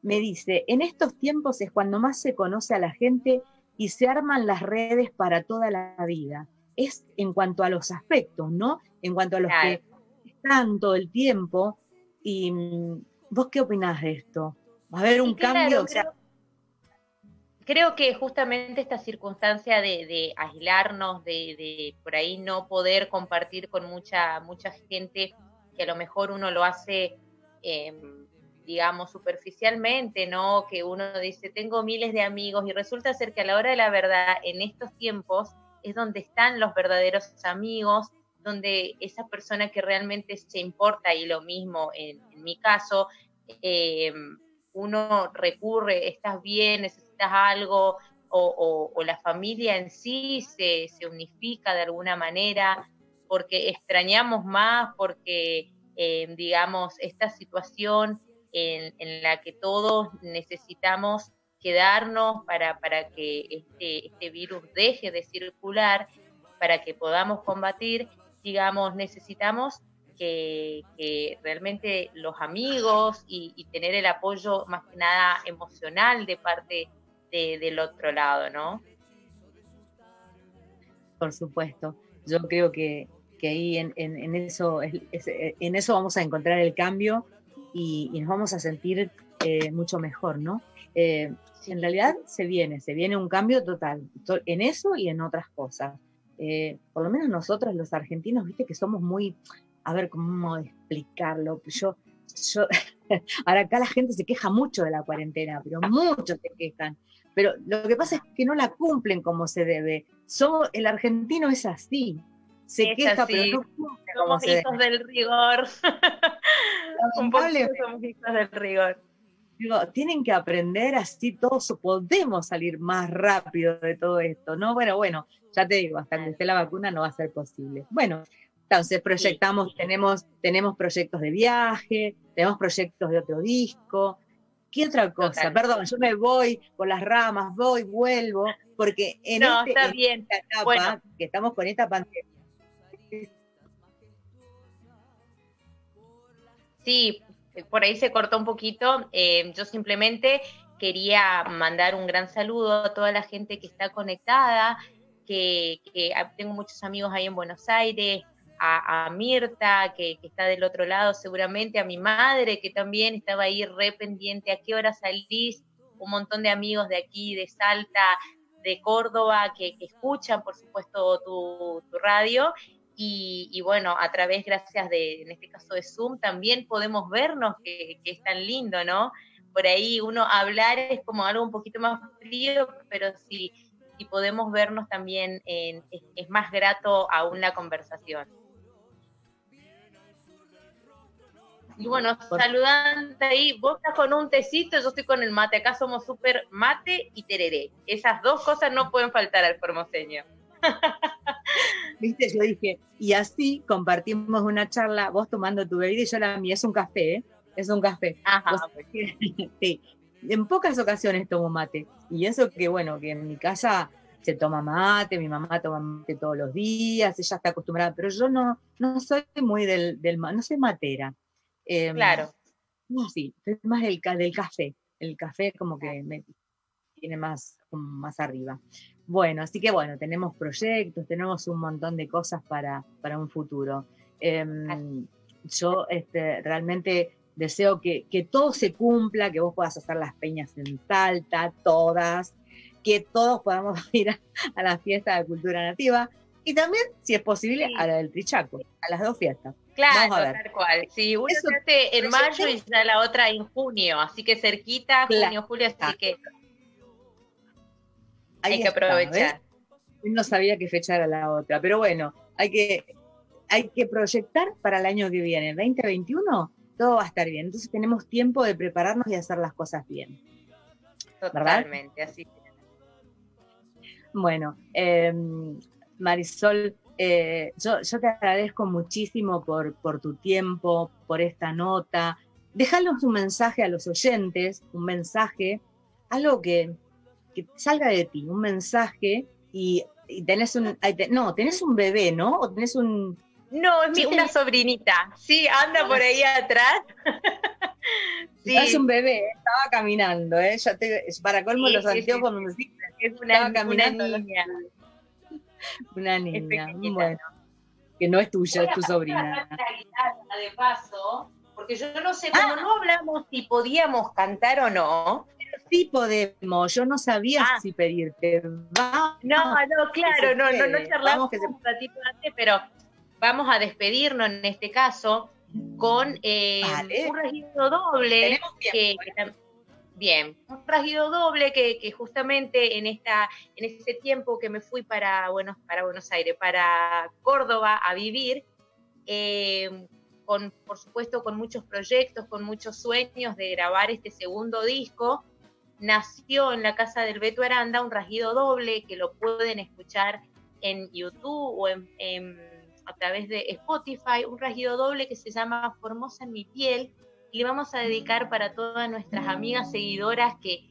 Me dice, en estos tiempos es cuando más se conoce a la gente y se arman las redes para toda la vida. Es en cuanto a los aspectos, ¿no? En cuanto a los que están todo el tiempo. ¿Y mm, vos qué opinás de esto? ¿Va a haber un cambio? o sea, creo que justamente esta circunstancia de, aislarnos, de, por ahí no poder compartir con mucha, mucha gente, que a lo mejor uno lo hace, em, digamos, superficialmente, ¿no? Que uno dice, tengo miles de amigos y resulta ser que a la hora de la verdad, en estos tiempos, es donde están los verdaderos amigos, donde esa persona que realmente se importa, y lo mismo en, mi caso, em, uno recurre, estás bien, algo, o, la familia en sí se, unifica de alguna manera, porque extrañamos más, porque, eh, digamos, esta situación en, la que todos necesitamos quedarnos para, para que este, este virus deje de circular, para que podamos combatir, digamos, necesitamos que, realmente los amigos y, y, tener el apoyo más que nada emocional de parte del otro lado, ¿no? Por supuesto. Yo creo que, ahí en, eso, en eso vamos a encontrar el cambio y, nos vamos a sentir eh, mucho mejor, ¿no? Eh, en realidad se viene, se viene un cambio total en eso y en otras cosas. Eh, por lo menos nosotros los argentinos, viste que somos muy, a ver cómo explicarlo, yo, yo, ahora acá la gente se queja mucho de la cuarentena, pero muchos se quejan. Pero lo que pasa es que no la cumplen como se debe. el argentino es así. Se queja, pero no cumple como se hijos del rigor. Un poco somos hijos del rigor. Digo, tienen que aprender así todos, podemos salir más rápido de todo esto, ¿no? Bueno, bueno, ya te digo, hasta que esté la vacuna no va a ser posible. Bueno, entonces proyectamos, tenemos, tenemos proyectos de viaje, tenemos proyectos de otro disco, ¿Qué otra cosa? Perdón, yo me voy por las ramas, voy, vuelvo, porque en, no, este, está bien. esta etapa, que estamos con esta pandemia. Sí, por ahí se cortó un poquito. Eh, yo simplemente quería mandar un gran saludo a toda la gente que está conectada, que, que tengo muchos amigos ahí en Buenos Aires, a, Mirta, que, está del otro lado seguramente, a mi madre, que también estaba ahí re pendiente, a qué hora salís, un montón de amigos de aquí, de Salta, de Córdoba, que, escuchan, por supuesto, tu, radio. Y, bueno, a través, gracias de, en este caso de Zoom, también podemos vernos, que, es tan lindo, ¿no? Por ahí uno hablar es como algo un poquito más frío, pero si, si podemos vernos también es, es más grato aún la conversación. Y bueno, saludante ahí, vos estás con un tecito, yo estoy con el mate. Acá somos súper mate y tereré. Esas dos cosas no pueden faltar al formoseño. Viste, yo dije, y así compartimos una charla, vos tomando tu bebida y yo la mía, es un café, ¿eh? es un café. Ajá. Vos- sí. En pocas ocasiones tomo mate. Y eso que, bueno, que en mi casa se toma mate, mi mamá toma mate todos los días, ella está acostumbrada, pero yo no, no soy muy del, del no soy matera. Eh, Claro. No, sí, soy más del, del café. El café como que me tiene más, más arriba. Bueno, así que bueno, tenemos proyectos, tenemos un montón de cosas para, para un futuro. Em, yo este, realmente deseo que, que todo se cumpla, que vos puedas hacer las peñas en Salta, todas, que todos podamos ir a, a la fiesta de cultura nativa y también, si es posible, a la del Trichaco, a las dos fiestas. Claro, Vamos a ver. tal cual. Sí, una Eso- se hace en mayo y ya la otra en junio, así que cerquita, Claro. junio, julio, así que Ahí hay que está, aprovechar. ¿ves? No sabía qué fecha era la otra, pero bueno, hay que, hay que proyectar para el año que viene, el 2021, todo va a estar bien. Entonces tenemos tiempo de prepararnos y hacer las cosas bien. Totalmente, así. Bueno, eh, Marisol, eh, yo, yo te agradezco muchísimo por, por tu tiempo, por esta nota. Déjanos un mensaje a los oyentes, un mensaje, algo que, que salga de ti, un mensaje y, y tenés un, no, tenés un bebé, ¿no? O tenés un... No, es mi- Sí, una sobrinita. Sí, anda por ahí atrás. Sí. Es un bebé, eh, estaba caminando, ¿eh? Te- para colmo Sí, los sí, sí, anteojos sí. me. Es Estaba una caminando. Una niña, bueno, que no es tuya, es tu sobrina. de paso, porque yo no sé, como no hablamos si podíamos cantar o no. Sí podemos, yo no sabía Ah. si pedirte. Va- No, no, claro, no, no, no charlamos Vamos que se- un ratito antes, pero vamos a despedirnos en este caso con eh, Vale. un registro doble. Tenemos que, tiempo, que tam- bien, un registro doble que, justamente en esta, ese tiempo que me fui para Buenos, para Buenos Aires, para Córdoba a vivir, eh, con, por supuesto, con muchos proyectos, con muchos sueños de grabar este segundo disco, nació en la casa del Beto Aranda un rasguido doble que lo pueden escuchar en YouTube o a través de Spotify, un rasguido doble que se llama Formosa en mi piel y le vamos a dedicar para todas nuestras amigas seguidoras que,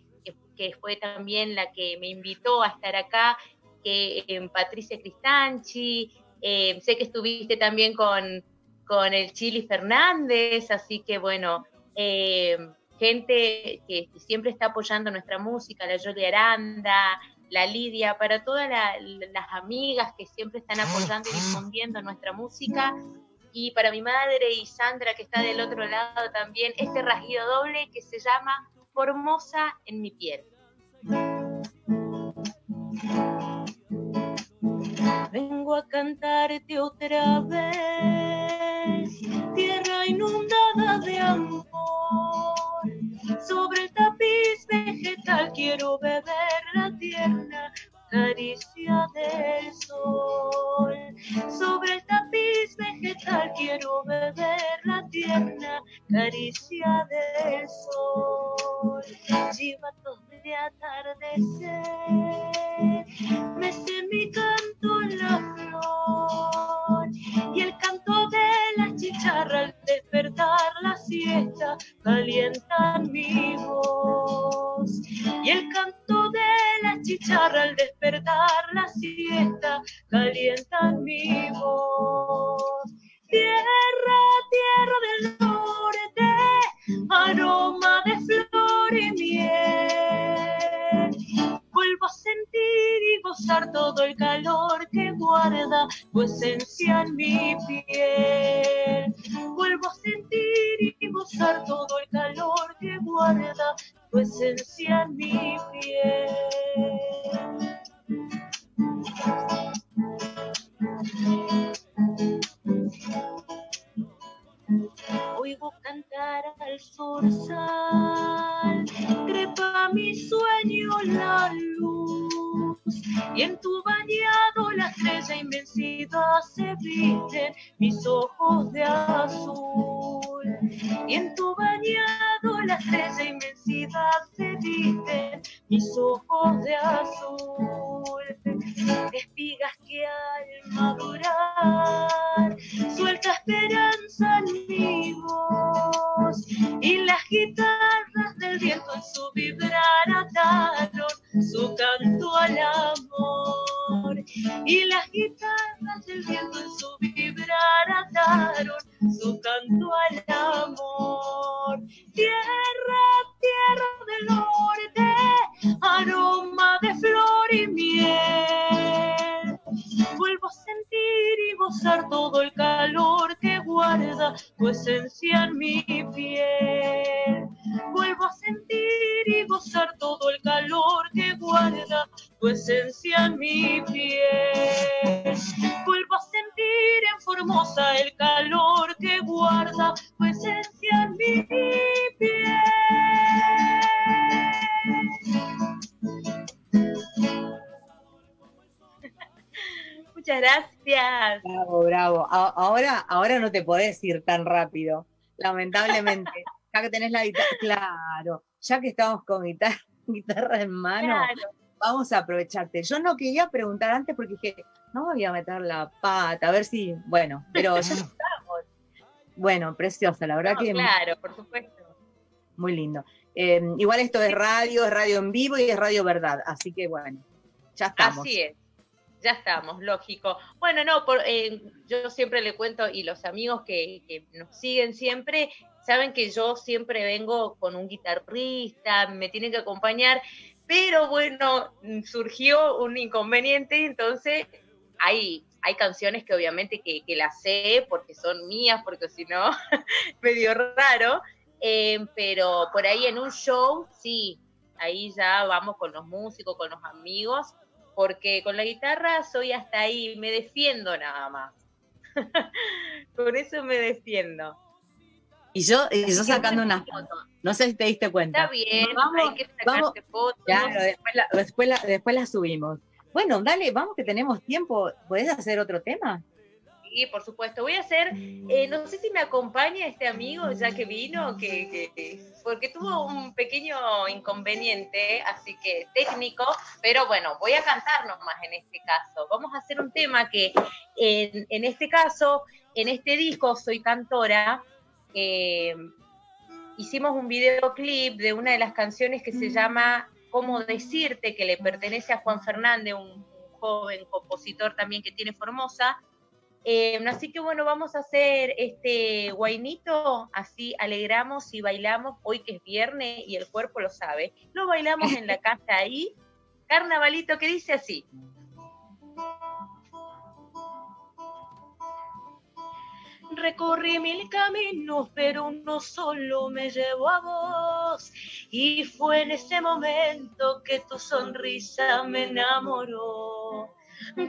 que, fue también la que me invitó a estar acá, que eh, Patricia Cristanchi, eh, sé que estuviste también con, con el Chili Fernández, así que bueno, eh, gente que siempre está apoyando nuestra música, la Yoli Aranda, la Lidia, para todas la- las amigas que siempre están apoyando y difundiendo nuestra música. Y para mi madre y Sandra, que está del otro lado también, este rasguido doble que se llama Formosa en mi piel. Vengo a cantarte otra vez, tierra inundada de amor. Sobre el tapiz vegetal quiero beber la tierna caricia del sol. Sobre el tapiz vegetal quiero beber la tierna caricia del sol. Chivatos de atardecer, mece mi canto en la flor y el canto de la chicharra al despertar la siesta calientan mi voz. Y el canto de la chicharra al despertar la siesta calientan mi voz. Tierra tierra del norte aroma de flor y miel y gozar todo el calor que guarda tu esencia en mi piel. Vuelvo a sentir y gozar todo el calor que guarda tu esencia en mi piel. Oigo cantar al zorzal, trepa mi sueño la luz, y en tu bañado la estrella inmensidad se visten mis ojos de azul. y en tu bañado la estrella inmensidad se visten mis ojos de azul. Espigas que al madurar suelta esperanza y las guitarras del viento en su vibrar ataron su canto al amor y las guitarras del viento en su vibrar ataron su canto al amor. Todo el calor que guarda tu esencia en mi piel. Vuelvo a sentir y gozar todo el calor que guarda tu esencia en mi piel. Vuelvo a sentir en Formosa el calor que guarda tu esencia en mi piel. Muchas gracias. Bravo, bravo. A- Ahora, ahora no te podés ir tan rápido, lamentablemente. ya que tenés la guitarra, claro, ya que estamos con guitarra, guitarra en mano, Claro. vamos a aprovecharte. Yo no quería preguntar antes porque dije, no me voy a meter la pata, a ver si, bueno, pero ya estamos. Bueno, preciosa, la verdad No, que claro, por supuesto. muy lindo. Eh, igual esto es radio, es radio en vivo y es radio verdad, así que bueno, ya estamos. Así es. Ya estamos, lógico. Bueno, no, por, eh, yo siempre le cuento y los amigos que, nos siguen siempre saben que yo siempre vengo con un guitarrista, me tienen que acompañar, pero bueno, surgió un inconveniente, entonces hay, hay canciones que obviamente que, que las sé porque son mías, porque si no, medio raro, eh, pero por ahí en un show, sí, ahí ya vamos con los músicos, con los amigos, porque con la guitarra soy hasta ahí, me defiendo nada más. con eso me defiendo. Y yo, y yo sacando bueno, unas fotos. No sé si te diste cuenta. Está bien, Vamos, hay que vamos. fotos. Claro, después la, después, la, después la subimos. Bueno, dale, vamos que tenemos tiempo. ¿Podés hacer otro tema? Sí, por supuesto. Voy a hacer, eh, no sé si me acompaña este amigo ya que vino, que, que- porque tuvo un pequeño inconveniente, así que técnico, pero bueno, voy a cantar nomás en este caso. Vamos a hacer un tema que en, en este caso, en este disco, Soy Cantora, eh, hicimos un videoclip de una de las canciones que se llama Cómo decirte, que le pertenece a Juan Fernández, un joven compositor también que tiene Formosa. Eh, así que bueno, vamos a hacer este guainito, así alegramos y bailamos hoy que es viernes y el cuerpo lo sabe. Lo bailamos en la casa ahí, carnavalito que dice así. Recorrí mil caminos, pero uno solo me llevó a vos. Y fue en ese momento que tu sonrisa me enamoró.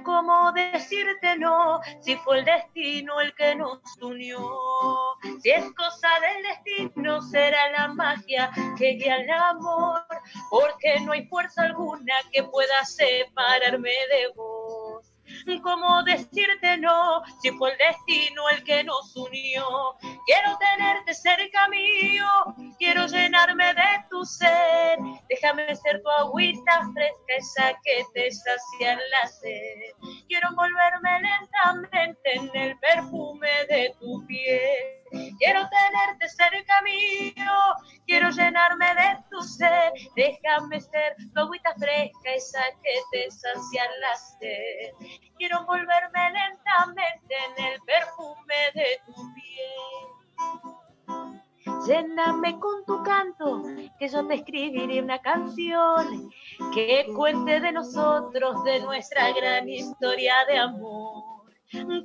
¿Cómo decirte no si fue el destino el que nos unió? Si es cosa del destino, será la magia que guía el amor, porque no hay fuerza alguna que pueda separarme de vos. ¿Cómo decirte no si fue el destino el que nos unió? Quiero tenerte cerca mío, quiero llenarme de tu ser. Déjame ser tu agüita fresca, esa que te sacia la sed. Quiero envolverme lentamente en el perfume de tu piel. Quiero tenerte cerca mío, quiero llenarme de tu ser. Déjame ser tu agüita fresca, esa que te sacia la sed. Quiero envolverme lentamente en el perfume de tu piel. Lléname con tu canto, que yo te escribiré una canción que cuente de nosotros, de nuestra gran historia de amor.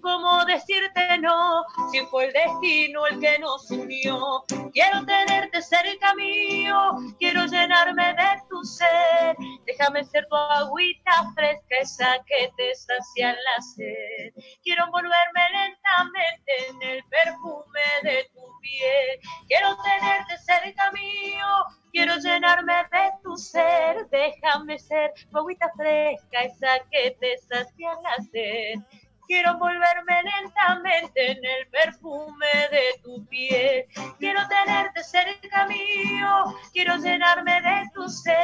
¿Cómo decirte no si fue el destino el que nos unió? Quiero tenerte cerca mío, quiero llenarme de tu ser. Déjame ser tu agüita fresca, esa que te sacia la sed. Quiero envolverme lentamente en el perfume de tu piel. Quiero tenerte cerca mío, quiero llenarme de tu ser. Déjame ser tu agüita fresca, esa que te sacia la sed. Quiero envolverme lentamente en el perfume de tu piel. planeta mío. Quiero llenarme de tu ser,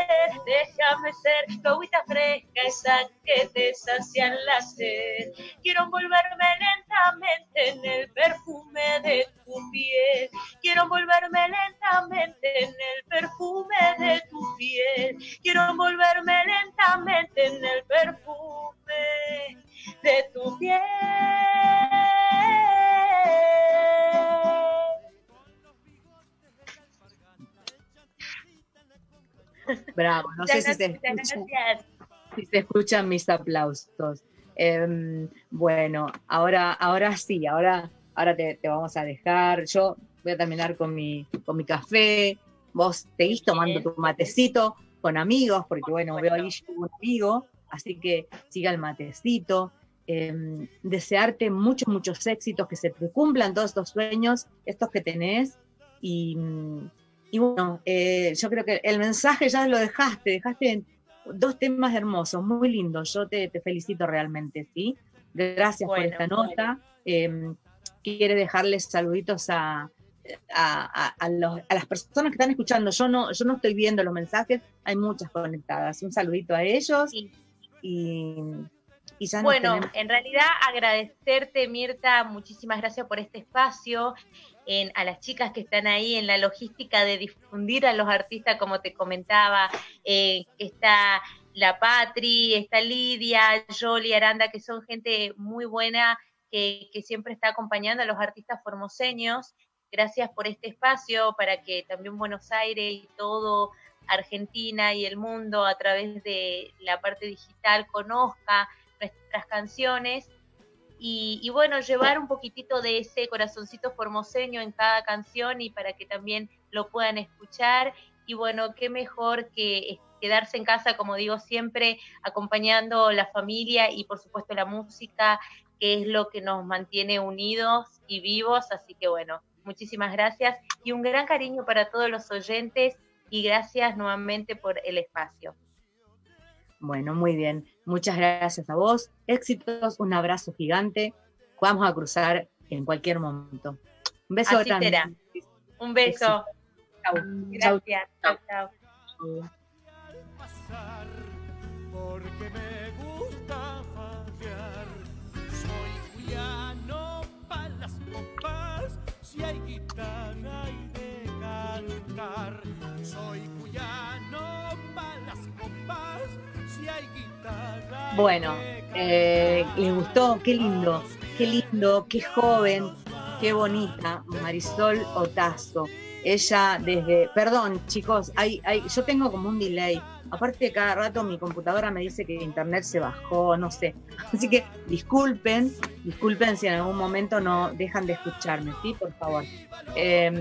déjame ser tu agüita fresca, esa que te sacia la sed. Quiero envolverme lentamente en el perfume de tu piel. Quiero envolverme lentamente en el perfume de tu piel. Quiero envolverme lentamente en el perfume de tu piel. Bravo, no sé si se, escucha, si se escuchan mis aplausos. Em, bueno, ahora, ahora sí, ahora, ahora te, te, vamos a dejar. Yo voy a terminar con mi, con mi café. Vos seguís tomando tu matecito con amigos, porque bueno, veo ahí un amigo, así que siga el matecito. Eh, desearte muchos, muchos éxitos, que se te cumplan todos estos sueños, estos que tenés. Y, y bueno, eh, yo creo que el mensaje ya lo dejaste, dejaste dos temas hermosos, muy lindos. Yo te, te felicito realmente, ¿sí? Gracias bueno, por esta bueno. nota. Eh, quiere dejarles saluditos a, a, a, los, a, las personas que están escuchando. Yo no, yo no estoy viendo los mensajes, hay muchas conectadas. Un saludito a ellos. Sí. Y, y ya bueno, tenemos... en realidad agradecerte, Mirta, muchísimas gracias por este espacio. En, a las chicas que están ahí en la logística de difundir a los artistas, como te comentaba, eh, está la Patri, está Lidia, Jolie, Aranda, que son gente muy buena que, que siempre está acompañando a los artistas formoseños. Gracias por este espacio para que también Buenos Aires y todo Argentina y el mundo a través de la parte digital conozca nuestras canciones y, bueno, llevar un poquitito de ese corazoncito formoseño en cada canción y para que también lo puedan escuchar. Y bueno, qué mejor que quedarse en casa, como digo siempre, acompañando la familia y por supuesto la música, que es lo que nos mantiene unidos y vivos. Así que bueno, muchísimas gracias y un gran cariño para todos los oyentes y gracias nuevamente por el espacio. Bueno, muy bien. Muchas gracias a vos. Éxitos, un abrazo gigante. Vamos a cruzar en cualquier momento. Un beso Así grande. será. Un beso. Chau. Gracias. Chau, chau. Porque me gusta fallar. Soy cuyano para las copas. Si hay guitarra y de cantar. Soy cuyano para las copas. Si hay guitarra. y Bueno, eh, ¿les gustó? Qué lindo, qué lindo, qué joven, qué bonita, Marisol Otazo. Ella desde, perdón chicos, hay, hay, yo tengo como un delay. Aparte cada rato mi computadora me dice que internet se bajó, no sé. Así que disculpen, disculpen si en algún momento no dejan de escucharme, ¿sí? Por favor. Eh,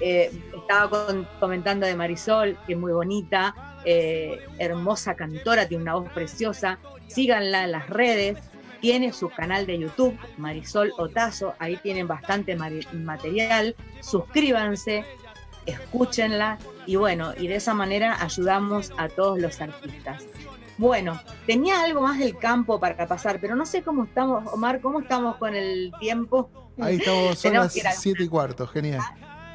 eh, estaba comentando de Marisol, que es muy bonita, eh, hermosa cantora, tiene una voz preciosa. Síganla en las redes. Tiene su canal de YouTube, Marisol Otazo, ahí tienen bastante material. Suscríbanse, escúchenla y bueno, y de esa manera ayudamos a todos los artistas. Bueno, tenía algo más del campo para pasar, pero no sé cómo estamos, Omar, cómo estamos con el tiempo. Ahí estamos, son las que ir a- 7 y cuarto, genial.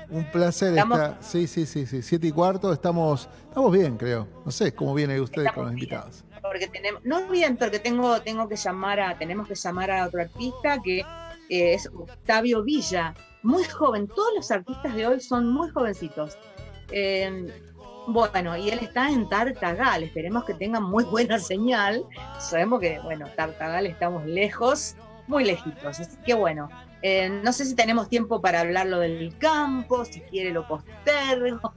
Un placer Estamos- estar. Sí, sí, sí, sí. 7 y cuarto, estamos, estamos bien, creo. No sé cómo viene usted con los invitados. porque tenemos, no bien, porque tengo, tengo que llamar a, tenemos que llamar a otro artista que eh, es Octavio Villa, muy joven, todos los artistas de hoy son muy jovencitos. Eh, bueno, y él está en Tartagal, esperemos que tenga muy buena señal. Sabemos que, bueno, Tartagal estamos lejos, muy lejitos, así que bueno, eh, no sé si tenemos tiempo para hablarlo del campo, si quiere lo postergo.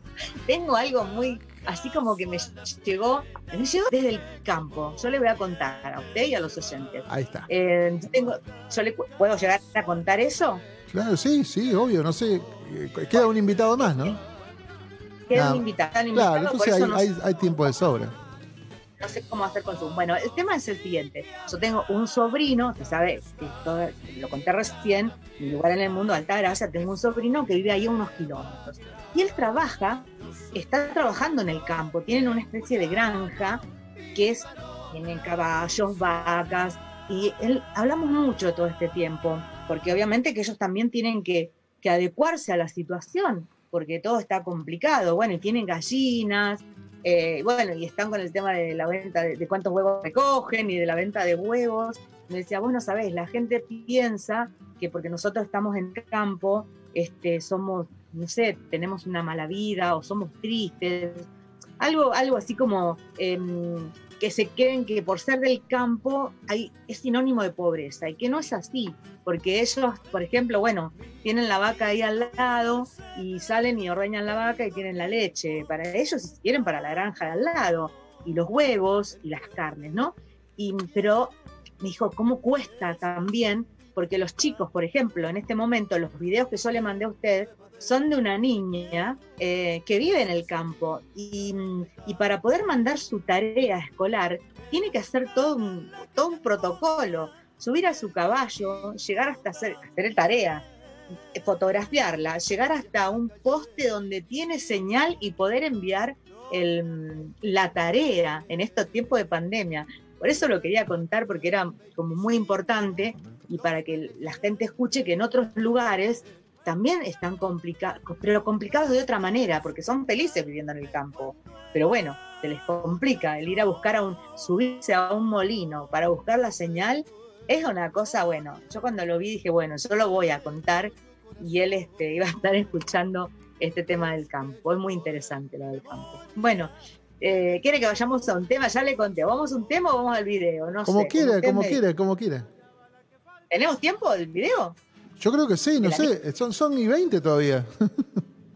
Tengo algo muy, así como que me llegó, me llegó desde el campo. Yo le voy a contar a usted y a los oyentes. Ahí está. Eh, yo, tengo, yo le pu- puedo llegar a contar eso. Claro, sí, sí, obvio, no sé. eh, Queda un invitado más, ¿no? Queda Nada. un invitado, Claro, entonces hay, no, hay, hay tiempo de sobra. no sé cómo hacer con su. Bueno, el tema es el siguiente. Yo tengo un sobrino, que sabe, que todo- lo conté recién, mi lugar en el mundo, Altagracia, tengo un sobrino que vive ahí a unos kilómetros. Y él trabaja, está trabajando en el campo, tienen una especie de granja que es, tienen caballos, vacas, y él, hablamos mucho todo este tiempo, porque obviamente que ellos también tienen que, que adecuarse a la situación. porque todo está complicado. Bueno, y tienen gallinas, eh, bueno, y están con el tema de la venta de, cuántos huevos recogen y de la venta de huevos. Me decía, vos no sabés, la gente piensa que porque nosotros estamos en campo, este, somos, no sé, tenemos una mala vida o somos tristes. Algo, algo así como em, que se creen que por ser del campo hay, es sinónimo de pobreza y que no es así, porque ellos, por ejemplo, bueno, tienen la vaca ahí al lado y salen y ordeñan la vaca y tienen la leche. Para ellos, si quieren, para la granja de al lado, y los huevos y las carnes, ¿no? Y, pero me dijo, ¿cómo cuesta también? Porque los chicos, por ejemplo, en este momento, los videos que yo le mandé a usted son de una niña eh, que vive en el campo y, para poder mandar su tarea escolar tiene que hacer todo un, todo un protocolo, subir a su caballo, llegar hasta hacer, hacer tarea, eh, fotografiarla, llegar hasta un poste donde tiene señal y poder enviar la tarea en estos tiempos de pandemia. Por eso lo quería contar porque era como muy importante y para que la gente escuche que en otros lugares también están complicados, pero complicados de otra manera, porque son felices viviendo en el campo. Pero bueno, se les complica el ir a buscar a un, subirse a un molino para buscar la señal, es una cosa, bueno, yo cuando lo vi dije, bueno, yo lo voy a contar y él este, iba a estar escuchando este tema del campo. Es muy interesante lo del campo. Bueno, eh, ¿quiere que vayamos a un tema? Ya le conté. ¿Vamos a un tema o vamos al video? No Como sé, quiera, como quiera, como quiera. ¿Tenemos tiempo del video? Yo creo que sí, no sé. Son, son y 20 todavía.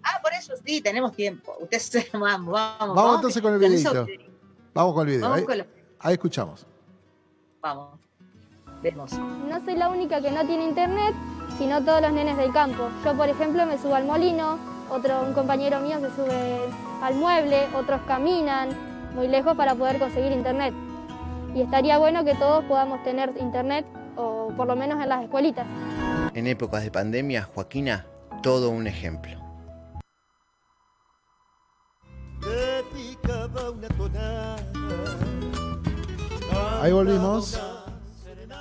Ah, por eso sí, tenemos tiempo. Usted se- vamos, vamos. Vamos entonces con el videito. Vamos con el video. Vamos Ahí, con lo- ahí escuchamos. Vamos. Vemos. No soy la única que no tiene internet, sino todos los nenes del campo. Yo, por ejemplo, me subo al molino, otro, un compañero mío se sube al mueble, otros caminan muy lejos para poder conseguir internet. Y estaría bueno que todos podamos tener internet, o por lo menos en las escuelitas. En épocas de pandemia, Joaquina, todo un ejemplo. Ahí volvimos.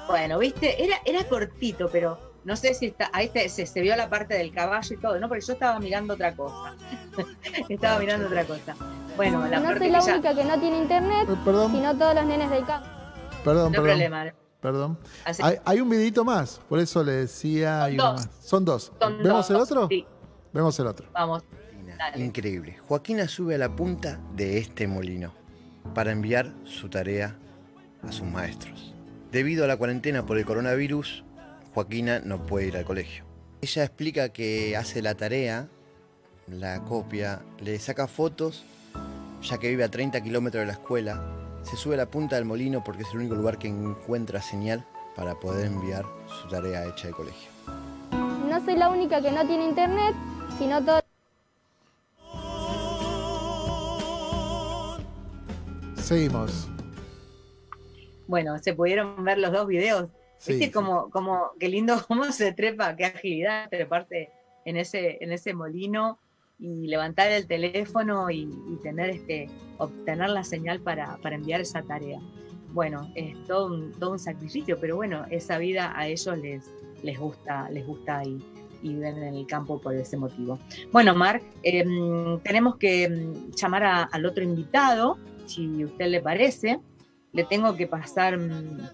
Bueno, viste, era, era cortito, pero no sé si está, ahí se, se, se vio la parte del caballo y todo, ¿no? Porque yo estaba mirando otra cosa. estaba mirando otra cosa. Bueno, la no soy la ya- única que no tiene internet, Eh, perdón. sino todos los nenes del campo. Perdón, No perdón. problema. Perdón. Así- Hay, hay un videito más, por eso le decía. hay uno dos. más. Son dos. Son ¿Vemos el otro? sí. Vemos el otro. Vamos. Increíble. Joaquina sube a la punta de este molino para enviar su tarea a sus maestros. Debido a la cuarentena por el coronavirus, Joaquina no puede ir al colegio. Ella explica que hace la tarea, la copia, le saca fotos, ya que vive a 30 kilómetros de la escuela. Se sube a la punta del molino porque es el único lugar que encuentra señal para poder enviar su tarea hecha de colegio. No soy la única que no tiene internet, sino todos Seguimos. Bueno, se pudieron ver los dos videos. Sí, ¿Viste sí. cómo, cómo, qué lindo cómo se trepa, qué agilidad treparte en ese, en ese molino y levantar el teléfono y, y tener este, obtener la señal para, para enviar esa tarea. Bueno, es todo un, todo un sacrificio, pero bueno, esa vida a ellos les, les gusta, les gusta y, y viven en el campo por ese motivo. Bueno, Mar, em, tenemos que em, llamar a- al otro invitado, si a usted le parece. Le tengo que pasar. mm,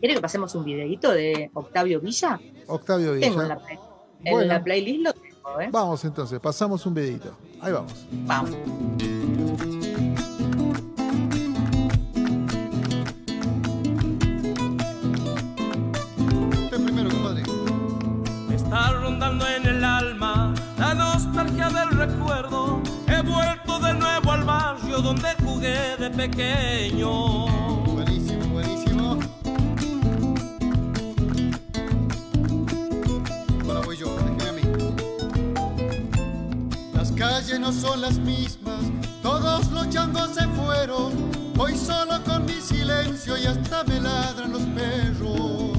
¿Quiere que pasemos un videito de Octavio Villa? Octavio Villa. Tengo en la, play- en Bueno. la playlist lo ¿eh? Vamos entonces, pasamos un videito. Ahí vamos. Vamos. Usted primero, compadre. Me está rondando en el alma la nostalgia del recuerdo. He vuelto de nuevo al barrio donde jugué de pequeño. Calles no son las mismas, todos los changos se fueron. Voy solo con mi silencio y hasta me ladran los perros.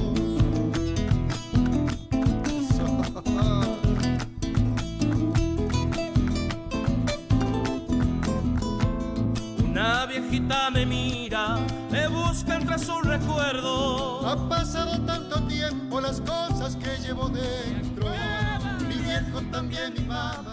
Una viejita me mira, me busca entre sus recuerdos. Ha pasado tanto tiempo las cosas que llevo dentro. Mi viejo también, mi mamá,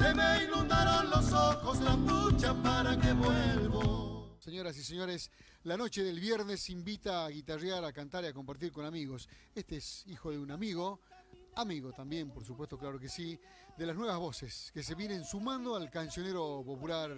Se me inundaron los ojos, la pucha para que vuelvo. Señoras y señores, la noche del viernes invita a guitarrear, a cantar y a compartir con amigos. Este es hijo de un amigo, amigo también, por supuesto, claro que sí, de las nuevas voces que se vienen sumando al cancionero popular.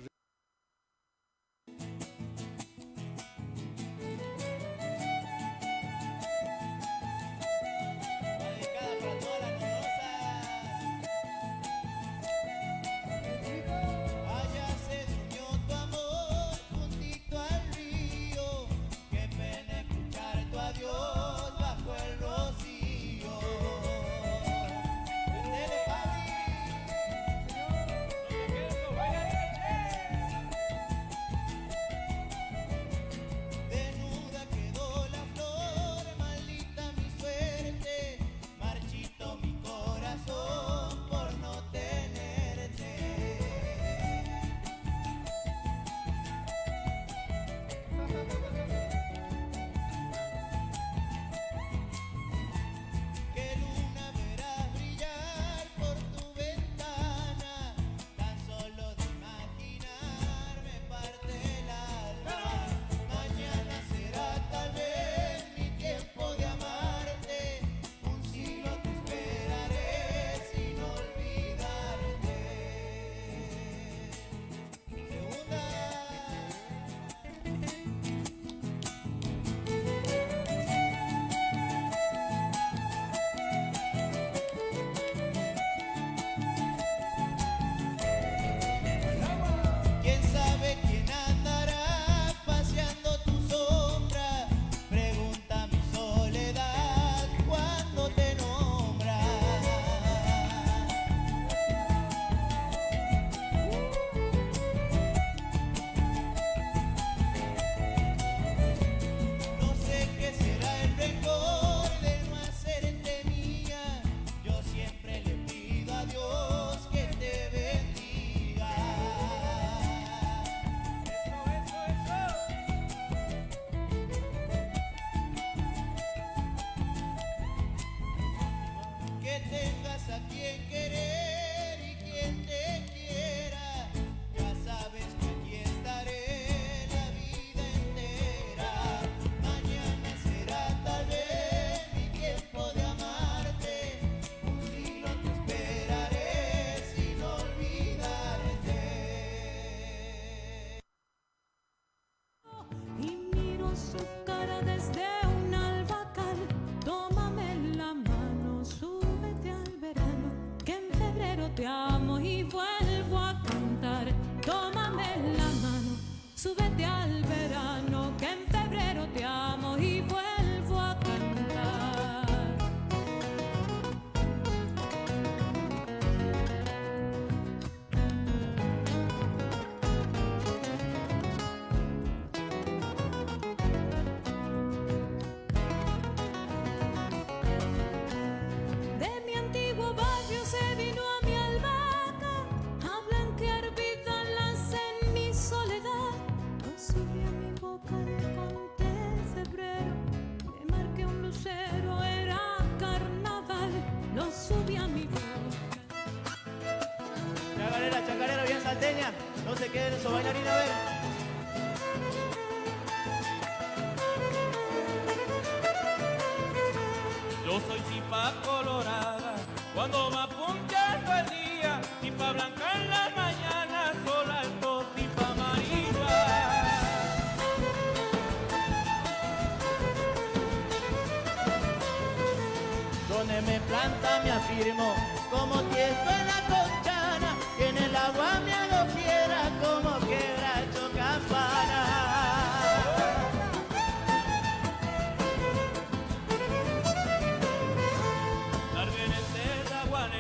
Cuando me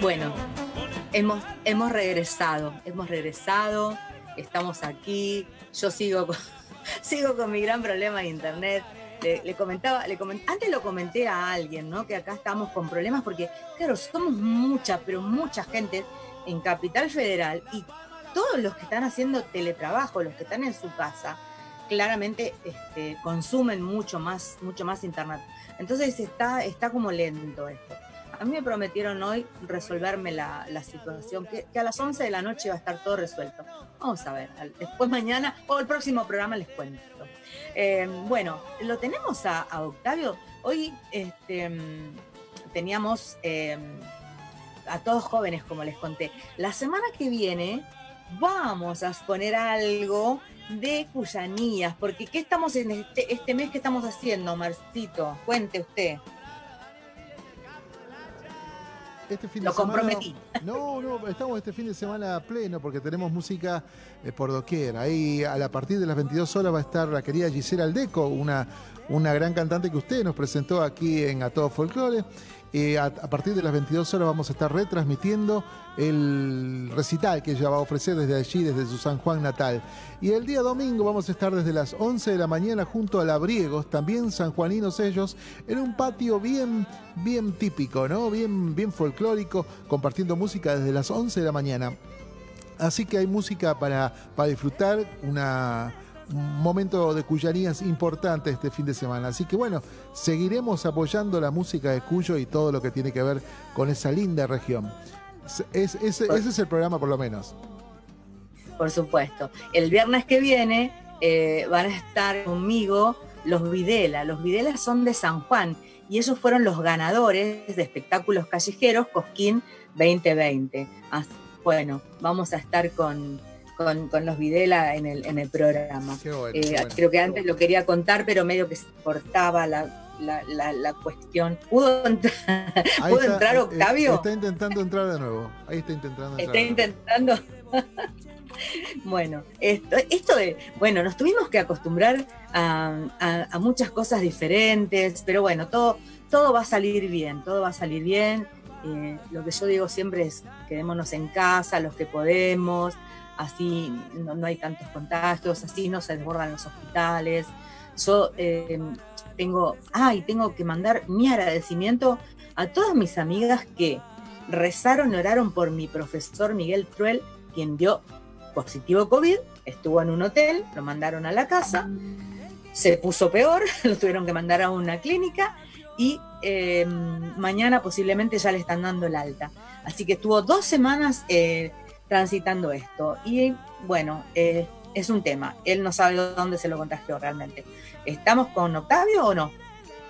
Bueno, hemos, hemos regresado, hemos regresado, estamos aquí, yo sigo con, sigo con mi gran problema de internet. Le, comentaba, le comen- antes lo comenté a alguien, ¿no? Que acá estamos con problemas porque, claro, somos mucha, pero mucha gente en Capital Federal y todos los que están haciendo teletrabajo, los que están en su casa, claramente este, consumen mucho más, mucho más internet. Entonces está, está como lento esto. A mí me prometieron hoy resolverme la, la situación, que, que a las 11 de la noche va a estar todo resuelto. Vamos a ver, después mañana o el próximo programa les cuento. Eh, bueno, lo tenemos a, a Octavio. Hoy este, teníamos eh, a todos jóvenes, como les conté. La semana que viene vamos a poner algo de cuyanías, porque ¿qué estamos en este, este mes que estamos haciendo, Marcito? Cuente usted. Este fin Lo semana- comprometí. No, no, estamos este fin de semana a pleno porque tenemos música eh, por doquier. Ahí a, la, partir de las 22 horas va a estar la querida Gisela Aldeco, una, una gran cantante que usted nos presentó aquí en A Todo Folklore. Eh, a, partir de las 22 horas vamos a estar retransmitiendo el recital que ella va a ofrecer desde allí, desde su San Juan natal. Y el día domingo vamos a estar desde las 11 de la mañana junto a Labriegos, también sanjuaninos ellos, en un patio bien, bien típico, ¿no? Bien, bien folclórico, compartiendo música desde las 11 de la mañana. Así que hay música para, para disfrutar, una, un momento de cuyanías importante este fin de semana. Así que bueno, seguiremos apoyando la música de Cuyo y todo lo que tiene que ver con esa linda región. Es- es- ese es el programa por lo menos. Por supuesto. El viernes que viene eh, van a estar conmigo los Videla. Los Videla son de San Juan y ellos fueron los ganadores de espectáculos callejeros Cosquín 2020. As- bueno, vamos a estar con, con, con los Videla en el, en el programa. bueno, Eh, qué bueno. Creo que antes lo quería contar, pero medio que se cortaba la, la, la- la cuestión. ¿Pudo, entrar- Ahí ¿pudo está, entrar eh, Octavio? Está intentando entrar de nuevo. Ahí está intentando entrar. Está intentando. bueno, esto, esto de, bueno, nos tuvimos que acostumbrar a, a- a muchas cosas diferentes, pero bueno, todo, todo va a salir bien, todo va a salir bien. Eh, lo que yo digo siempre es quedémonos en casa, los que podemos, así no, no hay tantos contagios, así no se desbordan los hospitales. Yo eh, tengo, ay, tengo que mandar mi agradecimiento a todas mis amigas que rezaron y oraron por mi profesor Miguel Truel, quien dio positivo COVID, estuvo en un hotel, lo mandaron a la casa, se puso peor, lo tuvieron que mandar a una clínica y eh, mañana posiblemente ya le están dando el alta. Así que estuvo dos semanas eh, transitando esto. Y bueno, eh, es un tema. Él no sabe dónde se lo contagió realmente. ¿Estamos con Octavio o no?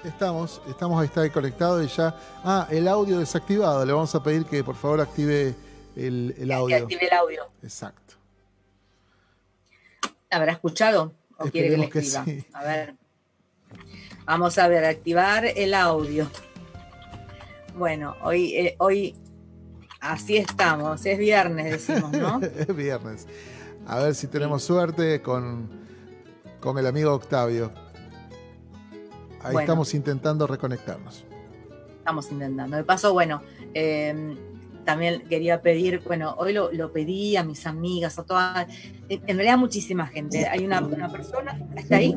Estamos, estamos ahí está conectado y ya. Ah, el audio desactivado. Le vamos a pedir que por favor active el, el Que audio. active el audio. Exacto. ¿Habrá escuchado? ¿O quiere que le Esperemos que escriba? sí. A ver. Vamos a ver, activar el audio. Bueno, hoy, eh, hoy así estamos. Es viernes, decimos, ¿no? es viernes. A ver si tenemos suerte con, con el amigo Octavio. Ahí Bueno. estamos intentando reconectarnos. Estamos intentando. De paso, bueno, eh, también quería pedir, bueno, hoy lo, lo pedí a mis amigas, a todas, en realidad muchísima gente. Hay una, una persona, ¿está ahí?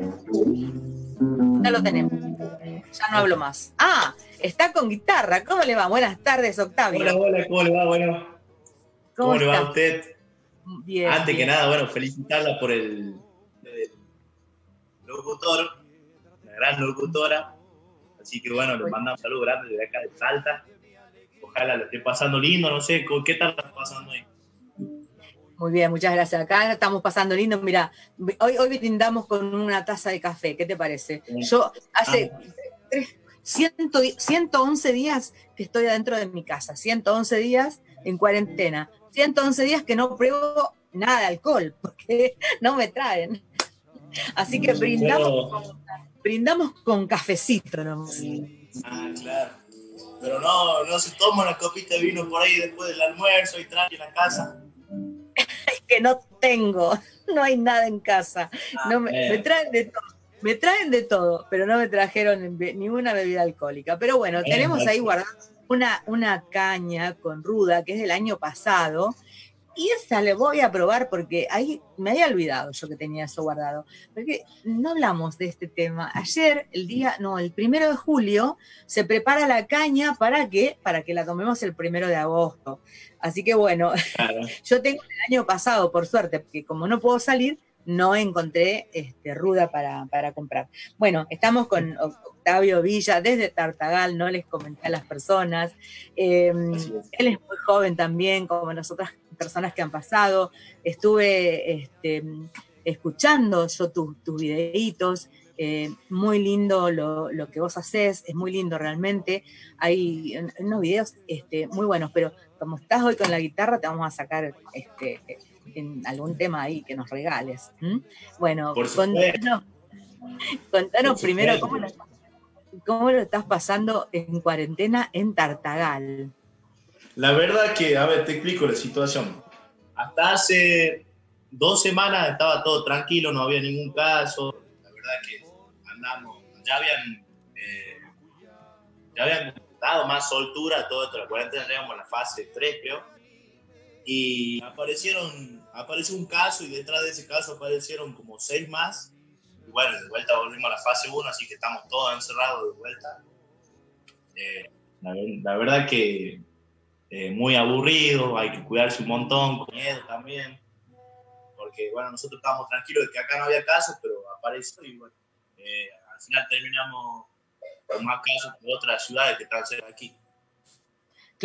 Ya lo tenemos. Ya no hablo más. Ah, está con guitarra. ¿Cómo le va? Buenas tardes, Octavio. Hola, hola, ¿cómo le va? Bueno, ¿Cómo, ¿cómo, le va a usted? Bien. Antes que nada, bueno, felicitarla por el, el locutor, una gran locutora. Así que bueno, le mandamos un saludo grande desde acá de Salta. Ojalá lo esté pasando lindo, no sé, ¿con ¿qué tal está pasando ahí? Muy bien, muchas gracias. Acá estamos pasando lindo. Mira, hoy, hoy brindamos con una taza de café. ¿Qué te parece? Yo hace tres- 100 di- 111 días que estoy adentro de mi casa, 111 días en cuarentena, 111 días que no pruebo nada de alcohol porque no me traen. Así que brindamos, con, brindamos con cafecito. ¿no? Ah, claro. Pero no, no se toma una copita de vino por ahí después del almuerzo y trae en la casa. Es que no tengo, no hay nada en casa. No me, me traen de todo. Me traen de todo, pero no me trajeron ninguna bebida alcohólica. Pero bueno, tenemos ahí guardada una, una caña con ruda que es del año pasado. Y esa le voy a probar porque ahí me había olvidado yo que tenía eso guardado. Porque no hablamos de este tema. Ayer, el día, no, el primero de julio, se prepara la caña para que, para que la tomemos el primero de agosto. Así que bueno, yo tengo el año pasado, por suerte, porque como no puedo salir, no encontré este, ruda para, para comprar. Bueno, estamos con Octavio Villa desde Tartagal, no les comenté a las personas. Eh, él es muy joven también, como las otras personas que han pasado. Estuve este, escuchando yo tus tus videitos. eh, muy lindo lo, lo que vos haces, es muy lindo realmente. Hay un- unos videos este, muy buenos, pero como estás hoy con la guitarra, te vamos a sacar este, en algún tema ahí que nos regales. Bueno, contanos, primero cómo lo, cómo lo estás pasando en cuarentena en Tartagal. La verdad que, a ver, te explico la situación. Hasta hace dos semanas estaba todo tranquilo, no había ningún caso. La verdad que andamos, ya habían, eh, ya habían dado más soltura a todo esto. La cuarentena llegamos a la fase 3, creo. Y aparecieron, apareció un caso y detrás de ese caso aparecieron como seis más. Y bueno, de vuelta volvimos a la fase 1, así que estamos todos encerrados de vuelta. Eh, la, la verdad que eh, muy aburrido, hay que cuidarse un montón, con miedo también, porque bueno, nosotros estábamos tranquilos de que acá no había casos, pero apareció y bueno, eh, al final terminamos con más casos que otras ciudades que están cerca de aquí.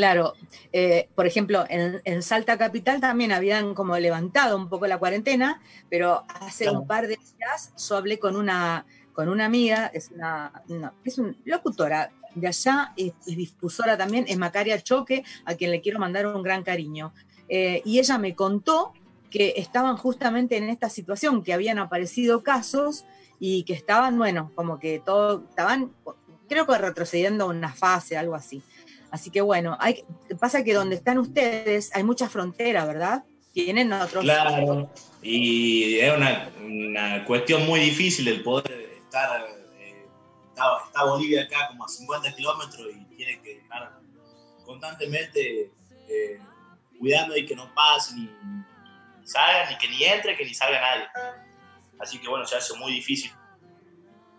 Claro, eh, por ejemplo, en, en Salta Capital también habían como levantado un poco la cuarentena, pero hace un par de días yo hablé con una, con una amiga, es una, una- es una locutora de allá, y, y difusora también, es Macaria Choque, a quien le quiero mandar un gran cariño. Eh, y ella me contó que estaban justamente en esta situación, que habían aparecido casos y que estaban, bueno, como que todo, estaban, creo que retrocediendo una fase, algo así. Así que bueno, hay, pasa que donde están ustedes hay mucha frontera, ¿verdad? Tienen otros... Claro, y es una, cuestión muy difícil el poder estar, eh, está, está Bolivia acá como a 50 kilómetros y tiene que estar constantemente eh, cuidando y que no pase ni, ni salga, ni que ni entre, que ni salga nadie. Así que bueno, se hace muy difícil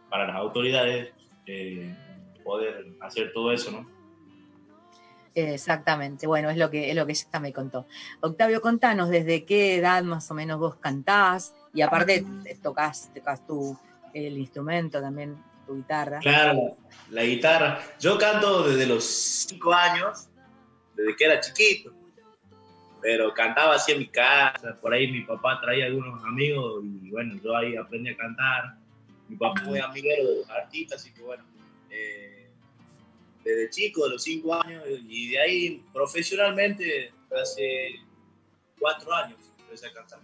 para las autoridades eh, poder hacer todo eso, ¿no? Exactamente, bueno, es lo que es lo que ella me contó. Octavio, contanos desde qué edad más o menos vos cantás y aparte te tocas, tocas tu el instrumento también, tu guitarra. Claro, la guitarra. Yo canto desde los 5 años, desde que era chiquito. Pero cantaba así en mi casa, por ahí mi papá traía algunos amigos y bueno, yo ahí aprendí a cantar. Mi papá muy amiguero de artistas, así que bueno, eh, desde chico, de los 5 años, y de ahí profesionalmente hace 4 años empecé a cantar.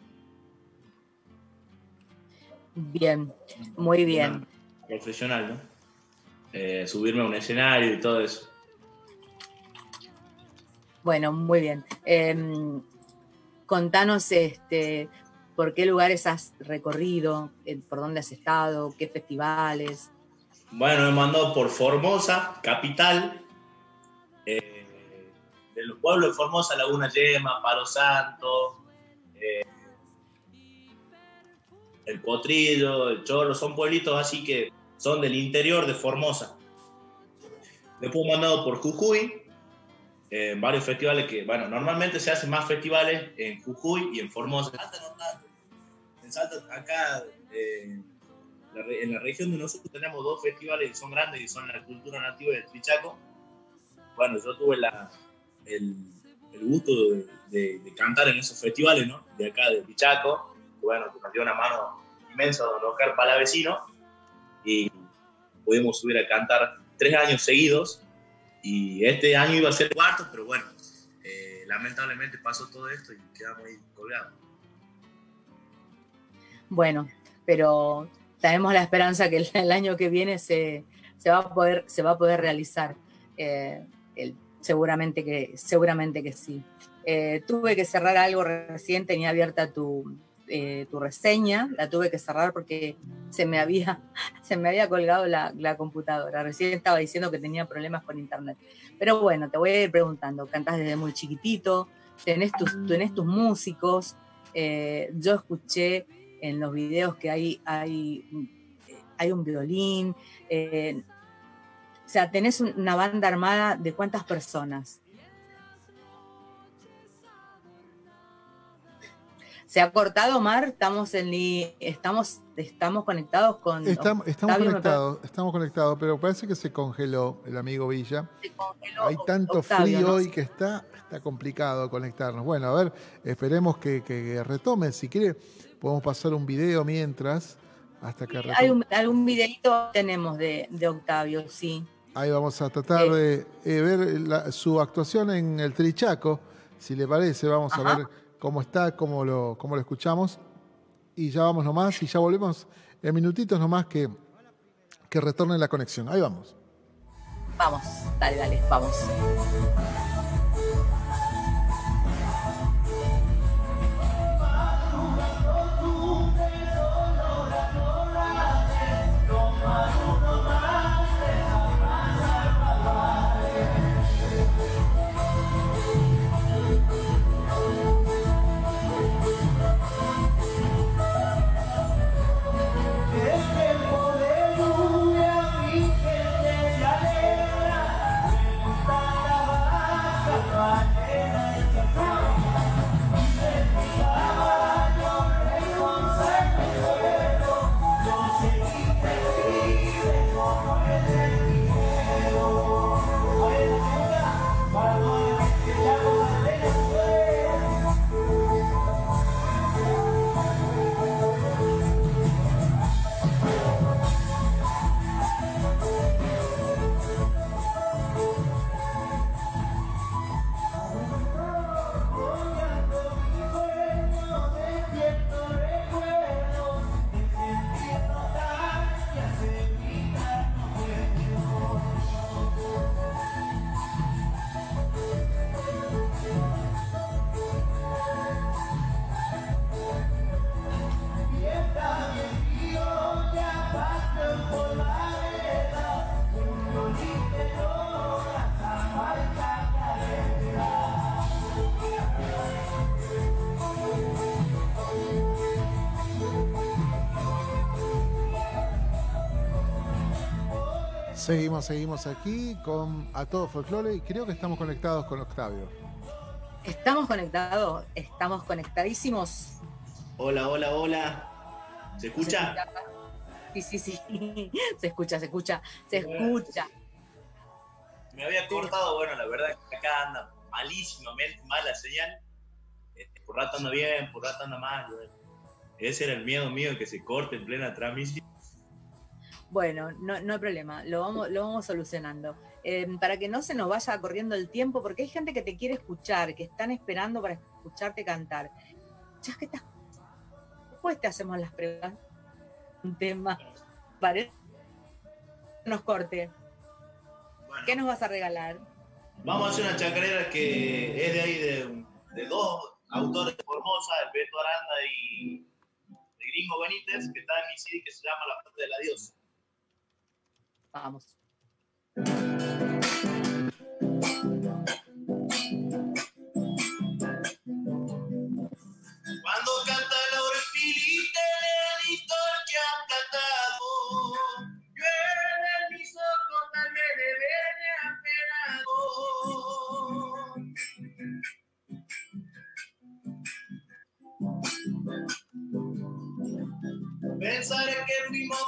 Bien, muy bien. Profesional, ¿no? Eh, subirme a un escenario y todo eso. Bueno, muy bien. Em, contanos este, por qué lugares has recorrido, por dónde has estado, qué festivales. Bueno, me mandó por Formosa, capital. eh, de los pueblos de Formosa, Laguna Yema, Palo Santo, eh, El Potrillo, El Chorro, son pueblitos así que son del interior de Formosa. Después mandado por Jujuy, varios festivales que, bueno, normalmente se hacen más festivales en Jujuy y en Formosa. En Salta, acá, eh, la en la región de nosotros tenemos dos festivales que son grandes, que son la cultura nativa y el Trichaco. Bueno, yo tuve la, el, el gusto de, de- de cantar en esos festivales, ¿no? De acá, de Trichaco. Bueno, que nos dio una mano inmensa don Oscar Palavecino. Y pudimos subir a cantar tres años seguidos. Y este año iba a ser cuarto, pero bueno, eh, lamentablemente pasó todo esto y quedamos ahí colgados. Bueno, pero tenemos la esperanza que el, año que viene se, se va a poder, se va a poder realizar. Eh, seguramente, que, seguramente que sí. Eh, tuve que cerrar algo recién, tenía abierta tu, eh, tu reseña, la tuve que cerrar porque se me había, se me había colgado la, la computadora. Recién estaba diciendo que tenía problemas con internet. Pero bueno, te voy a ir preguntando, cantás desde muy chiquitito, tenés tus, tenés tus músicos, yo escuché en los videos que hay, hay, hay un violín, eh, o sea, tenés un- una banda armada de cuántas personas. Se ha cortado, Mar, estamos en estamos, estamos conectados con Estamos, conectados, estamos conectados, pero parece que se congeló el amigo Villa. congeló Hay tanto Octavio, frío ¿no? hoy que está, está complicado conectarnos. Bueno, a ver, esperemos que, que retomen. Si quiere, podemos pasar un video mientras, hasta que Hay un, algún videito tenemos de, de Octavio, sí. Ahí vamos a tratar de eh, ver la- su actuación en el Trichaco, si le parece. Vamos a ver cómo está, cómo lo, cómo lo escuchamos. Y ya vamos nomás, y ya volvemos en minutitos nomás que, que retorne la conexión. Ahí vamos. Vamos, dale, dale, vamos. Seguimos, seguimos aquí con A Todo Folclore y creo que estamos conectados con Octavio. ¿Estamos conectados? ¿Estamos conectadísimos? Hola, hola, hola. ¿Se escucha? Sí, sí, sí. Se escucha, se escucha, se escucha. Me había cortado, bueno, la verdad que acá anda malísimamente mala señal. Este, por rato anda bien, por rato anda mal. Ese era el miedo mío, que se corte en plena transmisión. Bueno, no, no hay problema, lo vamos, lo vamos solucionando. Eh, para que no se nos vaya corriendo el tiempo, porque hay gente que te quiere escuchar, que están esperando para escucharte cantar. Ya que estás. Después te hacemos las preguntas. Un tema. ¿Vale? Nos corte. ¿Qué nos vas a regalar? Vamos a hacer una chacarera que es de ahí, de, de dos autores de Formosa, el Beto Aranda y el Gringo Benítez, que está en mi CD que se llama La Parte de la Diosa. Vamos. Cuando canta la orfilita, Leonito que han cantado, llueve en mis ojos, vez de apenado. Pensaré que fuimos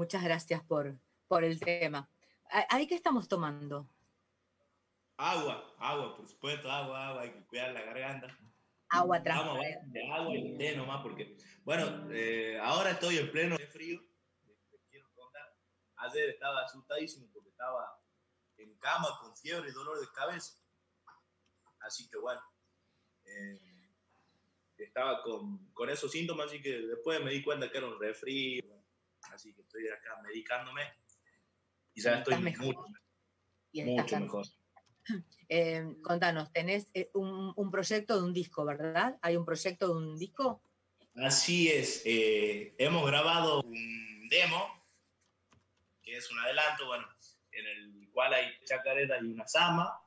muchas gracias por, por el tema. ¿A- ¿Ahí qué estamos tomando? Agua, agua, por supuesto, agua, agua, hay que cuidar la garganta. Agua transparente. de agua y té nomás, porque, bueno, eh, ahora estoy en pleno de frío. les quiero contar. Ayer estaba asustadísimo porque estaba en cama con fiebre y dolor de cabeza. Así que, bueno, eh, estaba con, con esos síntomas, así que después me di cuenta que era un resfrío. Así que estoy acá medicándome y ya estoy mejor. mucho, Y mucho mejor. Eh, contanos, tenés eh, un, un proyecto de un disco, ¿verdad? ¿Hay un proyecto de un disco? Así es, eh, hemos grabado un demo, que es un adelanto, bueno, en el cual hay chacarera y una samba.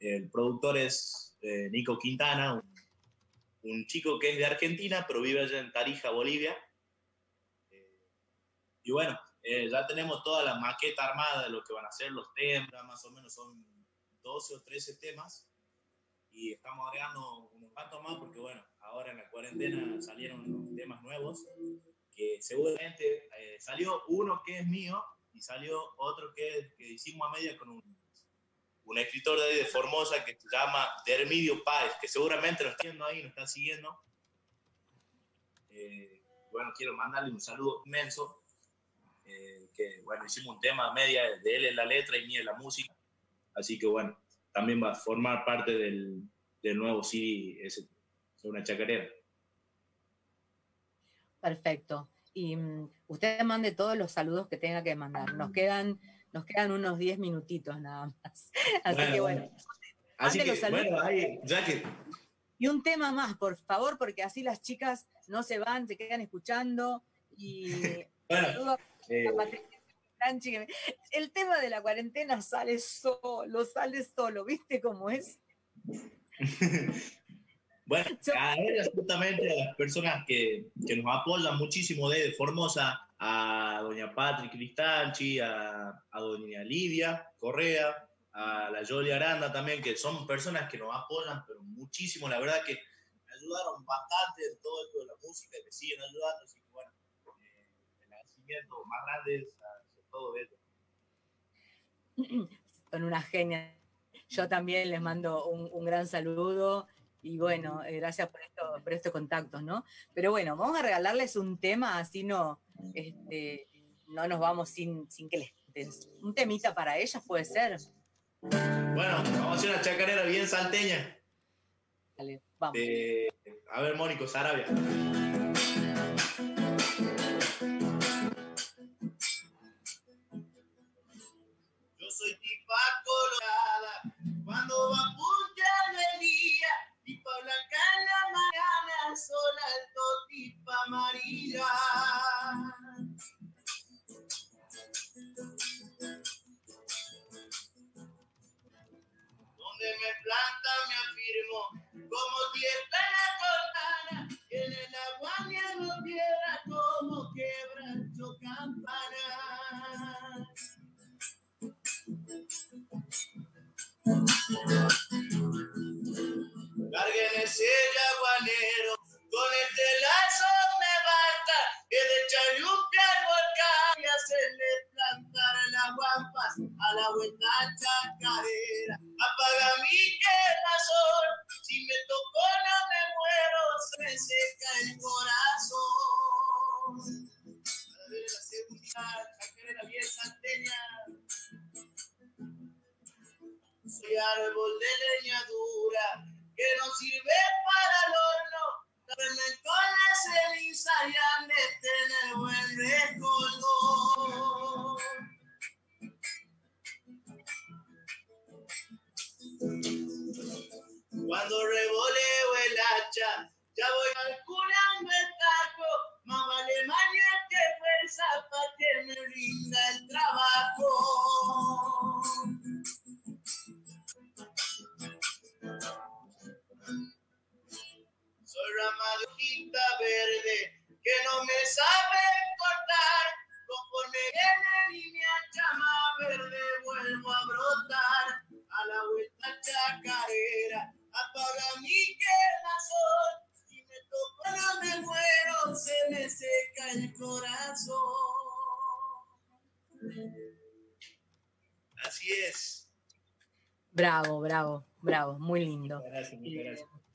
El productor es eh, Nico Quintana, un, un chico que es de Argentina, pero vive allá en Tarija, Bolivia. Y bueno, eh, ya tenemos toda la maqueta armada de lo que van a ser los temas, más o menos son 12 o 13 temas y estamos agregando unos cuantos más porque bueno, ahora en la cuarentena salieron temas nuevos que seguramente eh, salió uno que es mío y salió otro que, que hicimos a media con un, un escritor de ahí de Formosa que se llama Dermidio Páez, que seguramente nos está viendo ahí, nos está siguiendo. Eh, bueno, quiero mandarle un saludo inmenso, eh, que bueno, hicimos un tema media de él en la letra y mía en la música, así que bueno, también va a formar parte del, del nuevo CD, ese, una chacarera. Perfecto. Y mm, usted mande todos los saludos que tenga que mandar. Nos quedan, nos quedan unos 10 minutitos nada más. Así Bueno, que bueno. Así que, los saludos. bueno, ahí, ya que Y un tema más, por favor, porque así las chicas no se van, se quedan escuchando. Y Bueno, eh, que el tema de la cuarentena sale solo, sale solo, ¿viste cómo es? Bueno, a ellas justamente, a las personas que, que nos apoyan muchísimo de Formosa, a doña Patrick Cristanchi, a, a doña Lidia Correa, a la Yoli Aranda también, que son personas que nos apoyan, pero muchísimo, la verdad que me ayudaron bastante en todo esto de la música, y me siguen ayudando, así que bueno, eh, más grande es hacia todo esto. Son una genia. Yo también les mando un, un gran saludo y bueno, eh, gracias por, esto, por estos contactos, ¿no? Pero bueno, vamos a regalarles un tema, así no, este, no nos vamos sin, sin que les... Un temita para ellas puede ser. Bueno, vamos a hacer una chacarera bien salteña. Dale, vamos. De, a ver, Mónico, Sarabia. Amarilla. Donde me planta me afirmo, como tierra en la colana, en el agua me hago tierra como quebrancho campana. Carguen ese aguanero, con este lazo me basta, que de al volcán y hacerle plantar las guampas a la vuelta chacarera. Apaga mi quemazón, si me tocó no me muero, se me seca el corazón. A ver la segunda chacarera bien salteña. Soy árbol de leñadura que no sirve para el horno. Tapenme con la ceniza y ande tener buen recuerdo. Cuando revoleo el hacha, ya voy calculando el taco. Más vale mañana que fuerza para que me rinda el trabajo. Punta verde que no me sabe cortar. Conforme viene mi llama verde, vuelvo a brotar. A la vuelta chacarera, apaga mi quemazón. Y me toco, no me muero, se me seca el corazón. Así es. Bravo, bravo, bravo, muy lindo. Gracias, muchas gracias.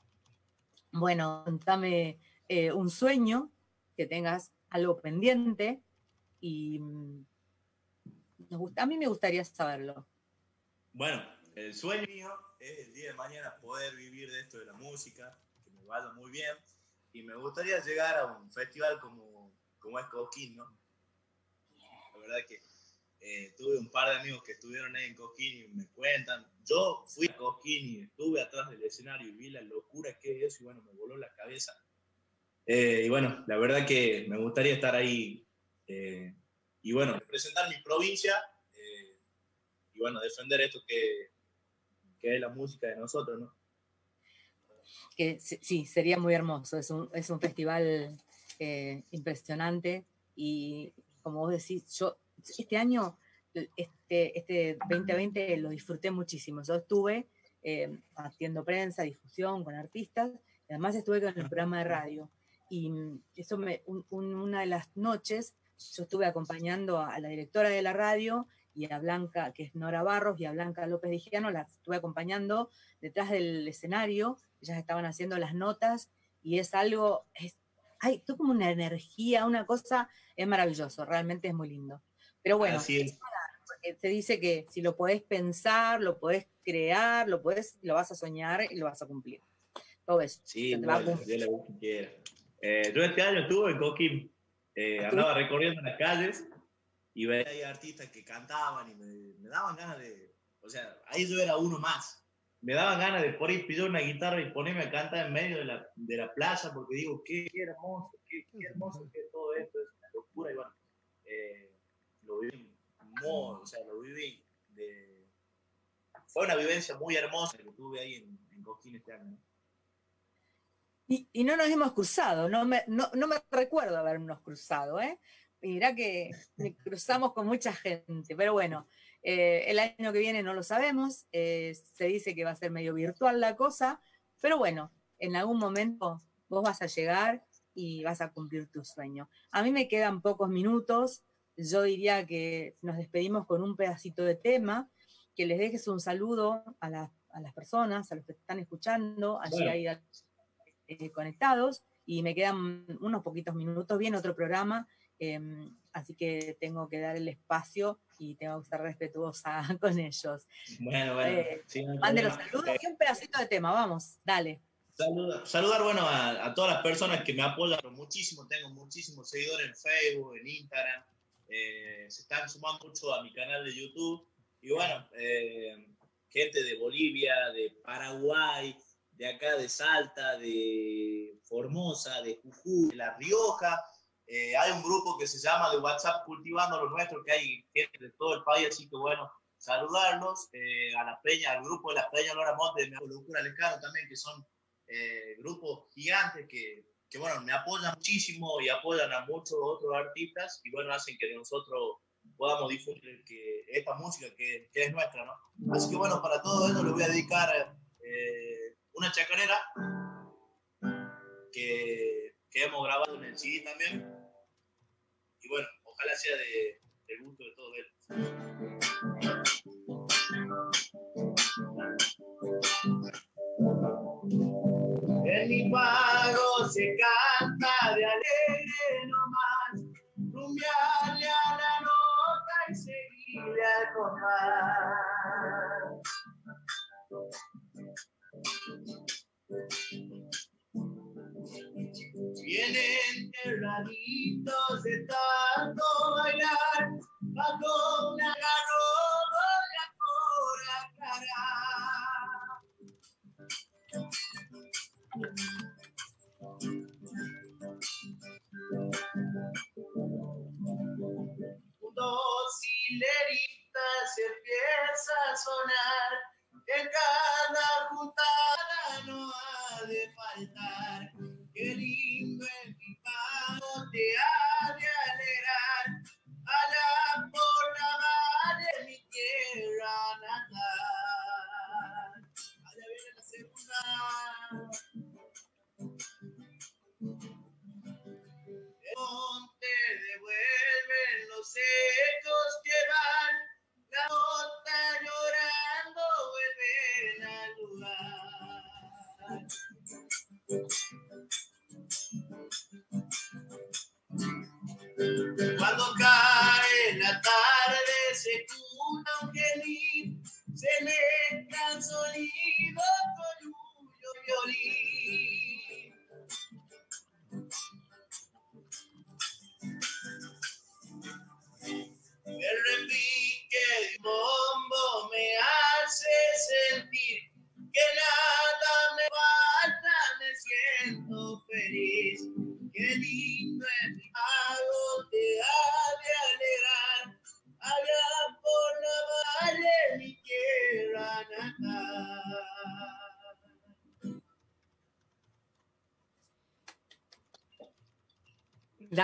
Bueno, contame eh, un sueño que tengas algo pendiente y mm, nos gusta- a mí me gustaría saberlo. Bueno, el sueño mío es el día de mañana poder vivir de esto de la música, que me vaya muy bien. Y me gustaría llegar a un festival como, como es Cosquín, ¿no? La verdad que eh, tuve un par de amigos que estuvieron ahí en Cosquín y me cuentan. Yo fui a Cosquín estuve atrás del escenario y vi la locura que es y bueno, me voló la cabeza. Eh, y bueno, la verdad que me gustaría estar ahí eh, y bueno, representar mi provincia eh, y bueno, defender esto que, que es la música de nosotros, ¿no? Que sí, sería muy hermoso. Es un, es un festival eh, impresionante y como vos decís, yo este año, este, este 2020 lo disfruté muchísimo. Yo estuve eh, haciendo prensa, difusión con artistas, y además estuve con el programa de radio. Y mm, eso me, un- un- una de las noches yo estuve acompañando a la directora de la radio y a Blanca, que es Nora Barros, y a Blanca López de Giano, las estuve acompañando detrás del escenario, ellas estaban haciendo las notas y es algo, es, hay tú como una energía, una cosa, es maravilloso, realmente es muy lindo. Pero bueno, Así es. porque se dice que si lo podés pensar, lo podés crear, lo podés, lo vas a soñar y lo vas a cumplir. Todo eso. Sí, te va a quiera. Eh, yo este año estuve en Coquín, eh, andaba recorriendo las calles y veía artistas que cantaban y me, me daban ganas de, o sea, ahí yo era uno más. Me daban ganas de por ahí pillar una guitarra y ponerme a cantar en medio de la, de la plaza porque digo, qué, qué hermoso, qué, qué hermoso que todo esto, es una locura y bueno, eh, lo viví muy, o sea, lo viví de... Fue una vivencia muy hermosa que tuve ahí en, en Coquín este año. Y, no nos hemos cruzado, no me, no, no me recuerdo habernos cruzado, ¿eh? Mirá que cruzamos con mucha gente, pero bueno, eh, el año que viene no lo sabemos, eh, se dice que va a ser medio virtual la cosa, pero bueno, en algún momento vos vas a llegar y vas a cumplir tu sueño. A mí me quedan pocos minutos, yo diría que nos despedimos con un pedacito de tema, que les dejes un saludo a, la- a las personas, a los que están escuchando, allí Bueno. eh, conectados y me quedan unos poquitos minutos, viene otro programa, em, así que tengo que dar el espacio y tengo que ser respetuosa con ellos. Bueno, bueno. Eh, sí, no hay Mande los saludos y un pedacito de tema, vamos, dale. Saluda- saludar, bueno, a, a todas las personas que me apoyan muchísimo. Tengo muchísimos seguidores en Facebook, en Instagram. Eh, se están sumando mucho a mi canal de YouTube. Y bueno, eh, gente de Bolivia, de Paraguay, de acá de Salta, de Formosa, de Jujuy, de La Rioja. Eh, hay un grupo que se llama de WhatsApp Cultivando lo Nuestro, que hay gente de todo el país, así que bueno, saludarlos. eh, a la Peña, al grupo de la Peña Lora Monte, de mi Locura Lescano también, que son eh, grupos gigantes que, que, bueno, me apoyan muchísimo y apoyan a muchos otros artistas y, bueno, hacen que nosotros podamos difundir que esta música que, que es nuestra, ¿no? Así que, bueno, para todo eso les voy a dedicar eh, una chacarera que, que hemos grabado en el CD también y, bueno, ojalá sea de, del gusto de todos ellos. En se canta de alegre nomás, rumbearle a la nota y seguirle al compás. Vienen enterraditos de tanto bailar, bajo una garroba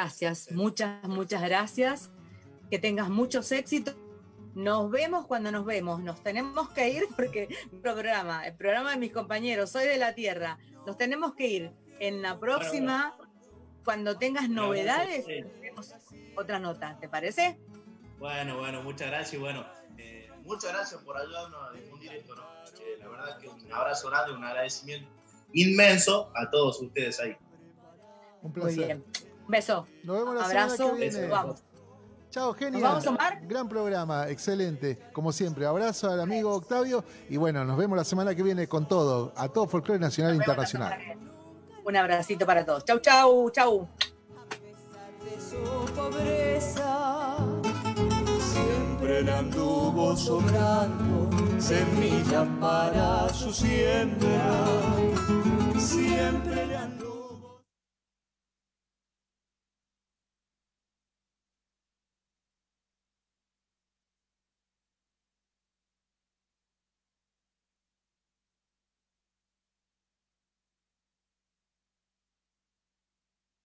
Gracias, muchas, muchas gracias. Que tengas muchos éxitos. Nos vemos cuando nos vemos. Nos tenemos que ir porque el programa, el programa de mis compañeros, Soy de la Tierra. Nos tenemos que ir. En la próxima, cuando tengas novedades, tenemos otra nota. ¿Te parece? Bueno, bueno, muchas gracias y bueno, eh, muchas gracias por ayudarnos a difundir esto, ¿no? Eh, la verdad que un abrazo grande, un agradecimiento inmenso a todos ustedes ahí. Un Muy placer. bien. Beso. Nos vemos la Abrazo. semana que viene. Nos vamos. Chao, genial. ¿Nos vamos, Omar? Gran programa, excelente. Como siempre, abrazo al amigo Octavio y bueno, nos vemos la semana que viene con todo, a todo folclore nacional e internacional. Un abracito para todos. Chau, chau, chau. su pobreza siempre le anduvo sobrando semilla para su siembra siempre le anduvo